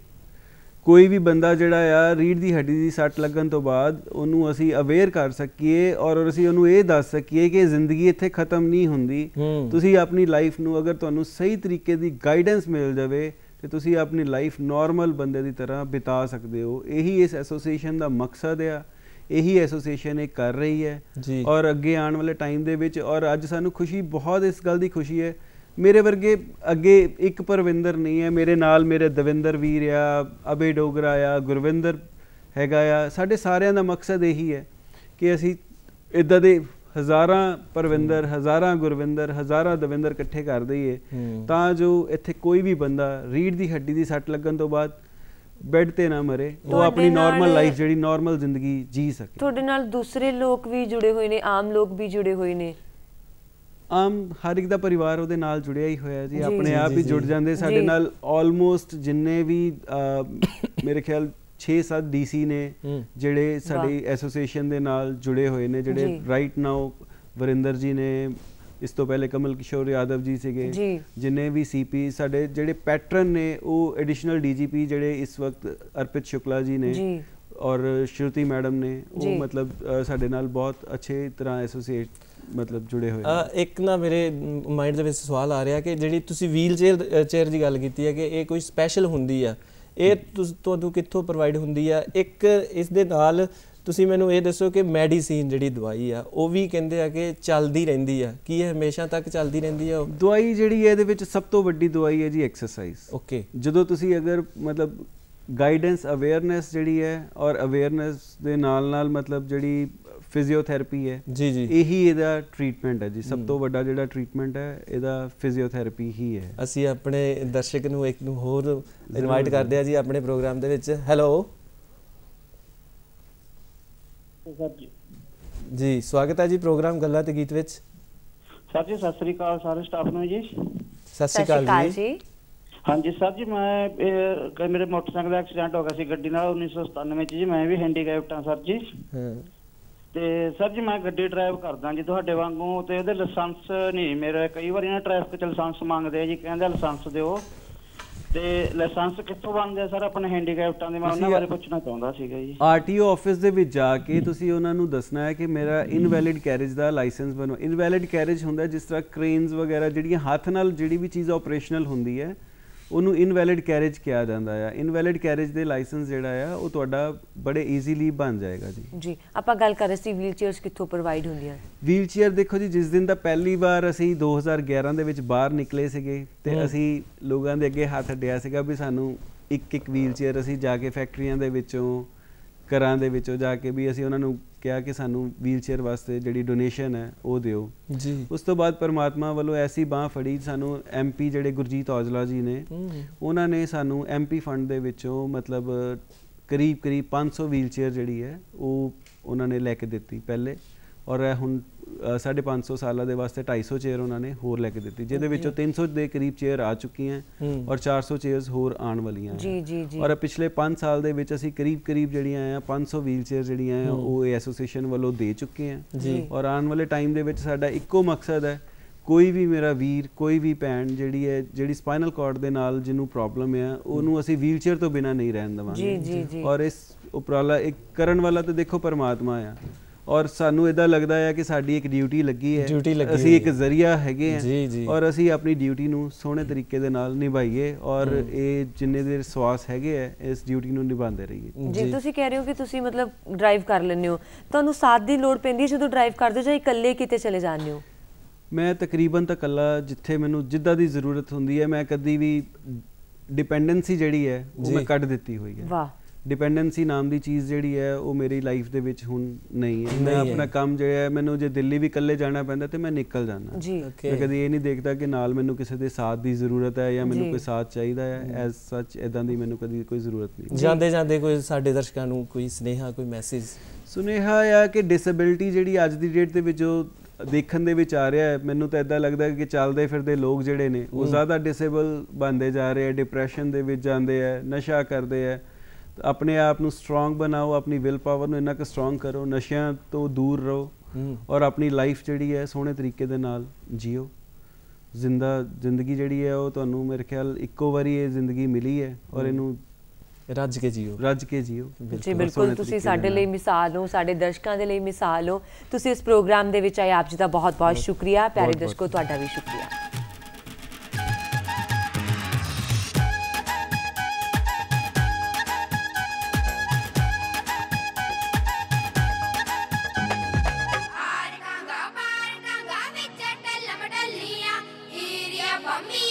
ਕੋਈ ਵੀ ਬੰਦਾ ਜਿਹੜਾ ਆ ਰੀੜ ਦੀ ਹੱਡੀ ਦੀ ਸੱਟ ਲੱਗਣ ਤੋਂ ਬਾਅਦ ਉਹਨੂੰ ਅਸੀਂ ਅਵੇਅਰ ਕਰ ਸਕੀਏ ਔਰ ਅਸੀਂ ਉਹਨੂੰ ਇਹ ਦੱਸ ਸਕੀਏ ਕਿ ਜ਼ਿੰਦਗੀ ਇੱਥੇ ਖਤਮ ਨਹੀਂ ਹੁੰਦੀ। ਤੁਸੀਂ ਆਪਣੀ ਲਾਈਫ ਨੂੰ ਅਗਰ ਤੁਹਾਨੂੰ ਸਹੀ ਤਰੀਕੇ ਦੀ ਗਾਈਡੈਂਸ ਮਿਲ ਜਾਵੇ ਤੇ ਤੁਸੀਂ ਆਪਣੀ ਲਾਈਫ ਨਾਰਮਲ ਬੰਦੇ ਦੀ ਤਰ੍ਹਾਂ ਬਿਤਾ ਸਕਦੇ ਹੋ। ਇਹੀ ਇਸ ਐਸੋਸੀਏਸ਼ਨ ਦਾ ਮਕਸਦ ਆ। ਇਹੀ ਐਸੋਸੀਏਸ਼ਨ ਇਹ ਕਰ ਰਹੀ ਹੈ। ਔਰ ਅੱਗੇ ਆਉਣ ਵਾਲੇ ਟਾਈਮ ਦੇ ਵਿੱਚ ਔਰ ਅੱਜ ਸਾਨੂੰ ਖੁਸ਼ੀ ਬਹੁਤ ਇਸ ਗੱਲ ਦੀ ਖੁਸ਼ੀ ਹੈ। ਮੇਰੇ ਵਰਗੇ ਅੱਗੇ ਇੱਕ ਪਰਵਿੰਦਰ ਨਹੀਂ ਹੈ। ਮੇਰੇ ਨਾਲ ਮੇਰੇ ਦਵਿੰਦਰ ਵੀਰ ਆ ਅਬੇ ਡੋਗਰਾ ਆ ਗੁਰਵਿੰਦਰ ਹੈਗਾ ਆ। ਸਾਡੇ ਸਾਰਿਆਂ ਦਾ ਮਕਸਦ ਇਹੀ ਹੈ ਕਿ ਅਸੀਂ ਇਦਾਂ ਦੇ ਹਜ਼ਾਰਾਂ ਪਰਵਿੰਦਰ ਹਜ਼ਾਰਾਂ ਗੁਰਵਿੰਦਰ ਹਜ਼ਾਰਾਂ ਦਵਿੰਦਰ ਇਕੱਠੇ ਕਰ ਦਈਏ ਹੂੰ। ਤਾਂ ਜੋ ਇੱਥੇ ਕੋਈ ਵੀ ਬੰਦਾ ਰੀੜ ਦੀ ਹੱਡੀ ਦੀ ਸੱਟ ਲੱਗਣ ਤੋਂ ਬਾਅਦ ਬੈੱਡ ਤੇ ਨਾ ਮਰੇ ਉਹ ਆਪਣੀ ਨਾਰਮਲ ਲਾਈਫ ਜਿਹੜੀ ਨਾਰਮਲ ਜ਼ਿੰਦਗੀ ਜੀ ਸਕੇ ਤੁਹਾਡੇ ਨਾਲ ਦੂਸਰੇ ਲੋਕ ਵੀ ਜੁੜੇ ਹੋਏ ਨੇ ਆਮ ਲੋਕ ਵੀ ਜੁੜੇ ਹੋਏ ਨੇ ਆਮ ਹਰ ਇੱਕ ਦਾ ਪਰਿਵਾਰ ਉਹਦੇ ਨਾਲ ਜੁੜਿਆ ਹੀ ਹੋਇਆ ਜੀ ਆਪਣੇ ਆਪ ਹੀ। ਜੁੜ ਜਾਂਦੇ ਸਾਡੇ। ਨਾਲ ਆਲਮੋਸਟ ਜਿੰਨੇ ਵੀ ਮੇਰੇ ਖਿਆਲ 6-7 ਡੀਸੀ ਨੇ। ਜਿਹੜੇ ਸਾਡੀ ਐਸੋਸੀਏਸ਼ਨ ਦੇ ਨਾਲ ਜੁੜੇ ਹੋਏ ਨੇ ਜਿਹੜੇ। ਰਾਈਟ ਨਾਓ ਵਰਿੰਦਰ ਜੀ ਨੇ ਇਸ ਤੋਂ ਪਹਿਲੇ ਕਮਲ ਕਿਸ਼ੋਰ ਯਾਦਵ ਜੀ ਸੀਗੇ। ਜਿੰਨੇ ਵੀ ਸੀਪੀ ਸਾਡੇ ਜਿਹੜੇ ਪੈਟਰਨ ਨੇ ਉਹ ਐਡੀਸ਼ਨਲ ਡੀਜੀਪੀ ਜਿਹੜੇ ਇਸ ਵਕਤ ਅਰਪਿਤ ਸ਼ੁਕਲਾ ਜੀ ਨੇ ਜੀ। ਔਰ ਸ਼ਰੂਤੀ ਮੈਡਮ ਨੇ। ਉਹ ਮਤਲਬ ਸਾਡੇ ਨਾਲ ਬਹੁਤ ਅੱਛੇ ਤਰ੍ਹਾਂ ਐਸੋਸੀਏਟ ਮਤਲਬ ਜੁੜੇ ਹੋਏ ਇੱਕ ਨਾ ਮੇਰੇ ਮਾਈਂਡ ਦੇ ਵਿੱਚ ਸਵਾਲ ਆ ਰਿਹਾ ਕਿ ਜਿਹੜੀ ਤੁਸੀਂ ਵੀਲ ਚੇਅਰ ਚੇਅਰ ਦੀ ਗੱਲ ਕੀਤੀ ਹੈ ਕਿ ਇਹ ਕੋਈ ਸਪੈਸ਼ਲ ਹੁੰਦੀ ਆ ਇਹ ਤੁਹਾਨੂੰ ਕਿੱਥੋਂ ਪ੍ਰੋਵਾਈਡ ਹੁੰਦੀ ਆ? ਇੱਕ ਇਸ ਦੇ ਨਾਲ ਤੁਸੀਂ ਮੈਨੂੰ ਇਹ ਦੱਸੋ ਕਿ ਮੈਡੀਸਿਨ ਜਿਹੜੀ ਦਵਾਈ ਆ ਉਹ ਵੀ ਕਹਿੰਦੇ ਆ ਕਿ ਚੱਲਦੀ ਰਹਿੰਦੀ ਆ। ਕੀ ਇਹ ਹਮੇਸ਼ਾ ਤੱਕ ਚੱਲਦੀ ਰਹਿੰਦੀ ਆ ਦਵਾਈ ਜਿਹੜੀ ਹੈ ਇਹਦੇ ਵਿੱਚ ਸਭ ਤੋਂ ਵੱਡੀ ਦਵਾਈ ਹੈ ਜੀ ਐਕਸਰਸਾਈਜ਼ ਓਕੇ ਜਦੋਂ ਤੁਸੀਂ ਅਗਰ ਮਤਲਬ ਗਾਈਡੈਂਸ ਅਵੇਅਰਨੈਸ ਜਿਹੜੀ ਹੈ ਔਰ ਅਵੇਅਰਨੈਸ ਦੇ ਨਾਲ ਨਾਲ ਮਤਲਬ ਜਿਹੜੀ ਫਿਜ਼ੀਓਥੈਰੇਪੀ ਹੈ। ਜੀ ਜੀ। ਇਹੀ ਇਹਦਾ ਟ੍ਰੀਟਮੈਂਟ ਹੈ ਜੀ। ਸਭ ਤੋਂ ਵੱਡਾ ਜਿਹੜਾ ਟ੍ਰੀਟਮੈਂਟ ਹੈ ਇਹਦਾ ਫਿਜ਼ੀਓਥੈਰੇਪੀ ਹੀ ਹੈ। ਅਸੀਂ ਆਪਣੇ ਦਰਸ਼ਕ ਨੂੰ ਇੱਕ ਨੂੰ ਹੋਰ ਇਨਵਾਈਟ ਕਰਦੇ ਆ ਜੀ ਆਪਣੇ ਪ੍ਰੋਗਰਾਮ ਦੇ ਵਿੱਚ। ਹੈਲੋ ਸਰ ਜੀ ਜੀ ਸਵਾਗਤ ਹੈ ਜੀ ਪ੍ਰੋਗਰਾਮ ਗੱਲਾਂ ਤੇ ਗੀਤ ਵਿੱਚ। ਸਰ ਜੀ ਸਤਿ ਸ੍ਰੀ ਅਕਾਲ ਸਾਰੇ ਸਟਾਫ ਨੂੰ ਜੀ। ਸਤਿ ਸ਼੍ਰੀ ਅਕਾਲ ਜੀ। ਹਾਂਜੀ ਸਰ ਜੀ ਮੈਂ ਮੇਰੇ ਮੋਟਰਸਾਈਕਲ ਦਾ ਐਕਸੀਡੈਂਟ ਹੋ ਗਿਆ ਸੀ ਗੱਡੀ ਨਾਲ 1997 ਚ ਜੀ ਮੈਂ ਵੀ ਹੈਂਡੀਕੈਪਟ ਹਾਂ ਸਰ ਜੀ। ਹਾਂ। ਤੇ ਸਰ ਜੀ ਮੈਂ ਗੱਡੀ ਡਰਾਈਵ ਕਰਦਾ ਜੀ ਤੁਹਾਡੇ ਵਾਂਗੂ ਤੇ ਉਹਦੇ ਲਾਇਸੈਂਸ ਨਹੀਂ ਮੇਰੇ ਕਈ ਵਾਰੀ ਨਾ ਟ੍ਰੈਫਿਕ ਚ ਲਾਇਸੈਂਸ ਮੰਗਦੇ ਆ ਜੀ ਕਹਿੰਦੇ ਲਾਇਸੈਂਸ ਦਿਓ। ਤੇ ਲਾਇਸੈਂਸ ਕਿੱਥੋਂ ਬਣਦੇ ਆ ਸਰ? ਆਪਣੇ ਹੈਂਡੀਕੈਪਟਾਂ ਦੇ ਮੈਂ ਉਹਨਾਂ ਬਾਰੇ ਪੁੱਛਣਾ ਚਾਹੁੰਦਾ ਸੀਗਾ ਜੀ। ਆਰਟੀਓ ਆਫਿਸ ਦੇ ਵਿੱਚ ਜਾ ਕੇ ਤੁਸੀਂ ਉਹਨਾਂ ਨੂੰ ਦੱਸਣਾ ਹੈ ਕਿ ਮੇਰਾ ਇਨਵੈਲਿਡ ਕੈਰੇਜ ਦਾ ਲਾਇਸੈਂਸ ਬਣੋ। ਇਨਵੈਲਿਡ ਕੈਰੇਜ ਹੁੰਦਾ ਜਿਸ ਤਰ੍ਹਾਂ ਕ੍ਰੇਨਸ ਵਗੈਰਾ ਜਿਹੜੀਆਂ ਹੱਥ ਨਾਲ ਜਿਹੜੀ ਵੀ ਚੀਜ਼ ਆਪਰੇਸ਼ਨਲ ਹੁੰਦੀ ਹੈ ਉਹਨੂੰ ਇਨਵੈਲਿਡ ਕੈਰੇਜ ਕਿਹਾ ਜਾਂਦਾ ਆ। ਇਨਵੈਲਿਡ ਕੈਰੇਜ ਦੇ ਲਾਇਸੈਂਸ ਜਿਹੜਾ ਆ ਉਹ ਤੁਹਾਡਾ ਬੜੇ ਈਜ਼ੀਲੀ ਬਣ ਜਾਏਗਾ ਜੀ। ਜੀ ਆਪਾਂ ਗੱਲ ਕਰ ਰਹੇ ਸੀ ਵੀਲ ਚੇਅਰਸ ਕਿੱਥੋਂ ਪ੍ਰੋਵਾਈਡ ਹੁੰਦੀਆਂ। ਵੀਲ ਚੇਅਰ ਦੇਖੋ ਜੀ ਜਿਸ ਦਿਨ ਦਾ ਪਹਿਲੀ ਵਾਰ ਅਸੀਂ 2011 ਦੇ ਵਿੱਚ ਬਾਹਰ ਨਿਕਲੇ ਸੀਗੇ ਤੇ ਅਸੀਂ ਲੋਕਾਂ ਦੇ ਅੱਗੇ ਹੱਥ ਅੱਡਿਆ ਸੀਗਾ ਵੀ ਸਾਨੂੰ ਇੱਕ ਇੱਕ ਵੀਲ ਚੇਅਰ ਅਸੀਂ ਜਾ ਕੇ ਫੈਕਟਰੀਆਂ ਦੇ ਵਿੱਚੋਂ ਘਰਾਂ ਦੇ ਵਿੱਚੋਂ ਜਾ ਕੇ ਵੀ ਅਸੀਂ ਉਹਨਾਂ ਨੂੰ ਕਿਹਾ ਕਿ ਸਾਨੂੰ ਵੀਲ ਚੇਅਰ ਵਾਸਤੇ ਜਿਹੜੀ ਡੋਨੇਸ਼ਨ ਹੈ ਉਹ ਦਿਓ। ਜੀ। ਉਸ ਤੋਂ ਬਾਅਦ ਪਰਮਾਤਮਾ ਵੱਲੋਂ ਐਸੀ ਬਾਹ ਫੜੀ ਸਾਨੂੰ ਐਮਪੀ ਜਿਹੜੇ ਗੁਰਜੀਤ ਔਜਲਾ ਜੀ ਨੇ। ਉਹਨਾਂ ਨੇ ਸਾਨੂੰ ਐਮਪੀ ਫੰਡ ਦੇ ਵਿੱਚੋਂ ਮਤਲਬ ਕਰੀਬ ਕਰੀਬ 500 ਵੀਲ ਚੇਅਰ ਜਿਹੜੀ ਹੈ ਉਹ ਉਹਨਾਂ ਨੇ ਲੈ ਕੇ ਦਿੱਤੀ ਪਹਿਲੇ। ਔਰ ਹੁਣ ਅ, ਸਾਢੇ 500 ਸਾਲਾਂ ਦੇ ਵਾਸਤੇ 250 ਚੇਅਰ ਉਹਨਾਂ ਨੇ ਹੋਰ ਲੈ ਕੇ ਦਿੱਤੀ ਜਿਹਦੇ ਵਿੱਚੋਂ 300 ਦੇ ਕਰੀਬ ਚੇਅਰ ਆ ਚੁੱਕੀਆਂ। ਔਰ 400 ਚੇਅਰਸ ਹੋਰ ਆਉਣ ਵਾਲੀਆਂ ਜੀ। ਜੀ, ਜੀ। ਔਰ ਪਿਛਲੇ 5 ਸਾਲ ਦੇ ਵਿੱਚ ਅਸੀਂ ਕਰੀਬ ਕਰੀਬ ਜਿਹੜੀਆਂ ਆ 500 ਵੀਲ ਚੇਅਰ ਜਿਹੜੀਆਂ ਆ ਉਹ ਐਸੋਸੀਏਸ਼ਨ ਵੱਲੋਂ ਦੇ ਚੁੱਕੇ ਆ ਜੀ। ਔਰ ਆਉਣ ਵਾਲੇ ਟਾਈਮ ਦੇ ਵਿੱਚ ਸਾਡਾ ਇੱਕੋ ਮਕਸਦ ਹੈ ਕੋਈ ਵੀ ਮੇਰਾ ਵੀਰ ਕੋਈ ਵੀ ਭੈਣ ਜਿਹੜੀ ਹੈ ਜਿਹੜੀ ਸਪਾਈਨਲ ਕਾਰਡ ਦੇ ਨਾਲ ਜਿਹਨੂੰ ਪ੍ਰੋਬਲਮ ਹੈ ਉਹਨੂੰ ਅਸੀਂ ਵੀਲ ਚੇਅਰ ਤੋਂ ਬਿਨਾ ਨਹੀਂ ਰਹਿਣ ਦੇਵਾਂਗੇ ਜੀ, ਜੀ, ਜੀ। ਔਰ ਇਸ ਉਪਰਾਲਾ ਇੱਕ ਕਰਨ ਵਾਲਾ ਤਾਂ ਦੇਖੋ ਪਰਮਾਤਮਾ ਆ ਔਰ ਸਾਨੂੰ ਇਦਾਂ ਲੱਗਦਾ ਹੈ ਕਿ ਸਾਡੀ ਇੱਕ ਡਿਊਟੀ ਲੱਗੀ ਹੈ। ਅਸੀਂ ਇੱਕ। ਜ਼ਰੀਆ ਹੈਗੇ ਹਾਂ। ਔਰ ਅਸੀਂ ਆਪਣੀ ਡਿਊਟੀ ਨੂੰ ਸੋਹਣੇ ਤਰੀਕੇ ਦੇ ਨਾਲ ਨਿਭਾਈਏ ਔਰ ਇਹ ਜਿੰਨੇ ਦੇਰ ਸਵਾਸ ਹੈਗੇ ਹੈ ਇਸ ਡਿਊਟੀ ਨੂੰ ਨਿਭਾਉਂਦੇ ਰਹੀਏ। ਜੀ। ਤੁਸੀਂ ਕਹਿ ਰਹੇ ਹੋ ਕਿ ਤੁਸੀਂ ਮਤਲਬ ਡਰਾਈਵ ਕਰ ਲੈਂਦੇ ਹੋ। ਤੁਹਾਨੂੰ ਸਾਥ ਦੀ ਲੋੜ ਪੈਂਦੀ ਹੈ ਜਦੋਂ ਡਰਾਈਵ ਕਰਦੇ ਹੋ ਜਾਂ ਇਕੱਲੇ ਕਿਤੇ ਚਲੇ ਜਾਂਦੇ ਹੋ? ਮੈਂ ਤਕਰੀਬਨ ਤਾਂ ਇਕੱਲਾ ਜਿੱਥੇ ਮੈਨੂੰ ਜਿੱਦਾਂ ਦੀ ਜ਼ਰੂਰਤ ਹੁੰਦੀ ਹੈ ਮੈਂ ਕਦੀ ਵੀ ਡਿਪੈਂਡੈਂਸੀ ਜਿਹੜੀ ਹੈ ਉਹ। ਮੈਂ ਕੱਢ ਦਿੱਤੀ ਹੋਈ ਹੈ। ਵਾਹ। ਡਿਪੈਂਡੈਂਸੀ ਨਾਮ ਦੀ ਚੀਜ਼ ਜਿਹੜੀ ਹੈ ਉਹ ਮੇਰੀ ਲਾਈਫ ਦੇ ਵਿੱਚ ਹੁਣ ਨਹੀਂ ਹੈ। ਮੈਂ। ਆਪਣਾ ਕੰਮ ਜਿਹੜਾ ਹੈ ਮੈਨੂੰ ਜੇ ਦਿੱਲੀ ਵੀ ਇਕੱਲੇ ਜਾਣਾ ਪੈਂਦਾ ਤੇ ਮੈਂ ਨਿਕਲ ਜੀ। Okay. ਮੈਂ ਕਦੀ ਇਹ ਨਹੀਂ ਦੇਖਦਾ ਕਿ ਨਾਲ ਮੈਨੂੰ ਕਿਸੇ ਦੇ ਸਾਥ ਦੀ ਜ਼ਰੂਰਤ ਹੈ ਜਾਂ ਮੈਨੂੰ ਜੀ। ਕੋਈ ਸਾਥ ਚਾਹੀਦਾ ਹੈ। ਐਜ਼ ਸੱਚ ਇਦਾਂ ਦੀ ਮੈਨੂੰ ਕਦੀ ਕੋਈ ਜ਼ਰੂਰਤ ਨਹੀਂ। ਜਾਂਦੇ ਜਾਂਦੇ ਕੋਈ ਸਾਡੇ ਦਰਸ਼ਕਾਂ ਨੂੰ ਕੋਈ ਸਨੇਹਾ ਕੋਈ ਮੈਸੇਜ ਸੁਨੇਹਾ ਆ ਕਿ ਡਿਸੇਬਿਲਿਟੀ ਜਿਹੜੀ ਅੱਜ ਦੀ ਡੇਟ ਦੇ ਵਿੱਚ ਉਹ ਦੇਖਣ ਦੇ ਵਿੱਚ ਆ ਰਿਹਾ ਹੈ। ਮੈਨੂੰ ਤਾਂ ਇਦਾਂ ਲੱਗਦਾ ਹੈ ਕਿ ਚੱਲਦੇ ਫਿਰਦੇ ਲੋਕ ਜਿਹੜੇ ਨੇ ਉਹ ਜ਼ਿਆਦਾ ਡਿਸੇਬਲ ਬਣਦੇ ਜਾ ਰਹੇ ਆ ਡਿਪਰੈਸ਼ਨ ਦੇ ਵਿੱਚ ਜਾਂਦੇ ਆ ਨਸ਼ਾ ਕਰਦੇ ਆ ਆਪਣੇ ਆਪ ਨੂੰ ਸਟਰੋਂਗ ਬਣਾਓ ਆਪਣੀ ਵਿਲ ਪਾਵਰ ਨੂੰ ਇੰਨਾ ਕੁ ਸਟਰੋਂਗ ਕਰੋ ਨਸ਼ਿਆਂ ਤੋਂ ਦੂਰ ਰਹੋ ਔਰ ਆਪਣੀ ਲਾਈਫ ਜਿਹੜੀ ਹੈ ਸੋਹਣੇ ਤਰੀਕੇ ਦੇ ਨਾਲ ਜੀਓ। ਜ਼ਿੰਦਾ ਜ਼ਿੰਦਗੀ ਜਿਹੜੀ ਹੈ ਉਹ ਤੁਹਾਨੂੰ ਮੇਰੇ ਖਿਆਲ ਇੱਕੋ ਵਾਰੀ ਇਹ ਜ਼ਿੰਦਗੀ ਮਿਲੀ ਹੈ ਔਰ ਇਹਨੂੰ ਰੱਜ ਕੇ ਜੀਓ। ਰੱਜ ਕੇ ਜੀਓ। ਜੀ ਬਿਲਕੁਲ ਤੁਸੀਂ ਸਾਡੇ। ਲਈ ਮਿਸਾਲ ਹੋ ਸਾਡੇ ਦਰਸ਼ਕਾਂ ਦੇ ਲਈ ਮਿਸਾਲ ਹੋ। ਤੁਸੀਂ ਇਸ ਪ੍ਰੋਗਰਾਮ ਦੇ ਵਿੱਚ ਆਏ ਆਪ ਜੀ ਦਾ ਬਹੁਤ ਬਹੁਤ ਸ਼ੁਕਰੀਆ। ਪਿਆਰੇ। ਦਰਸ਼ਕੋ ਤੁਹਾਡਾ ਵੀ ਸ਼ੁਕਰੀਆ। Papa, me.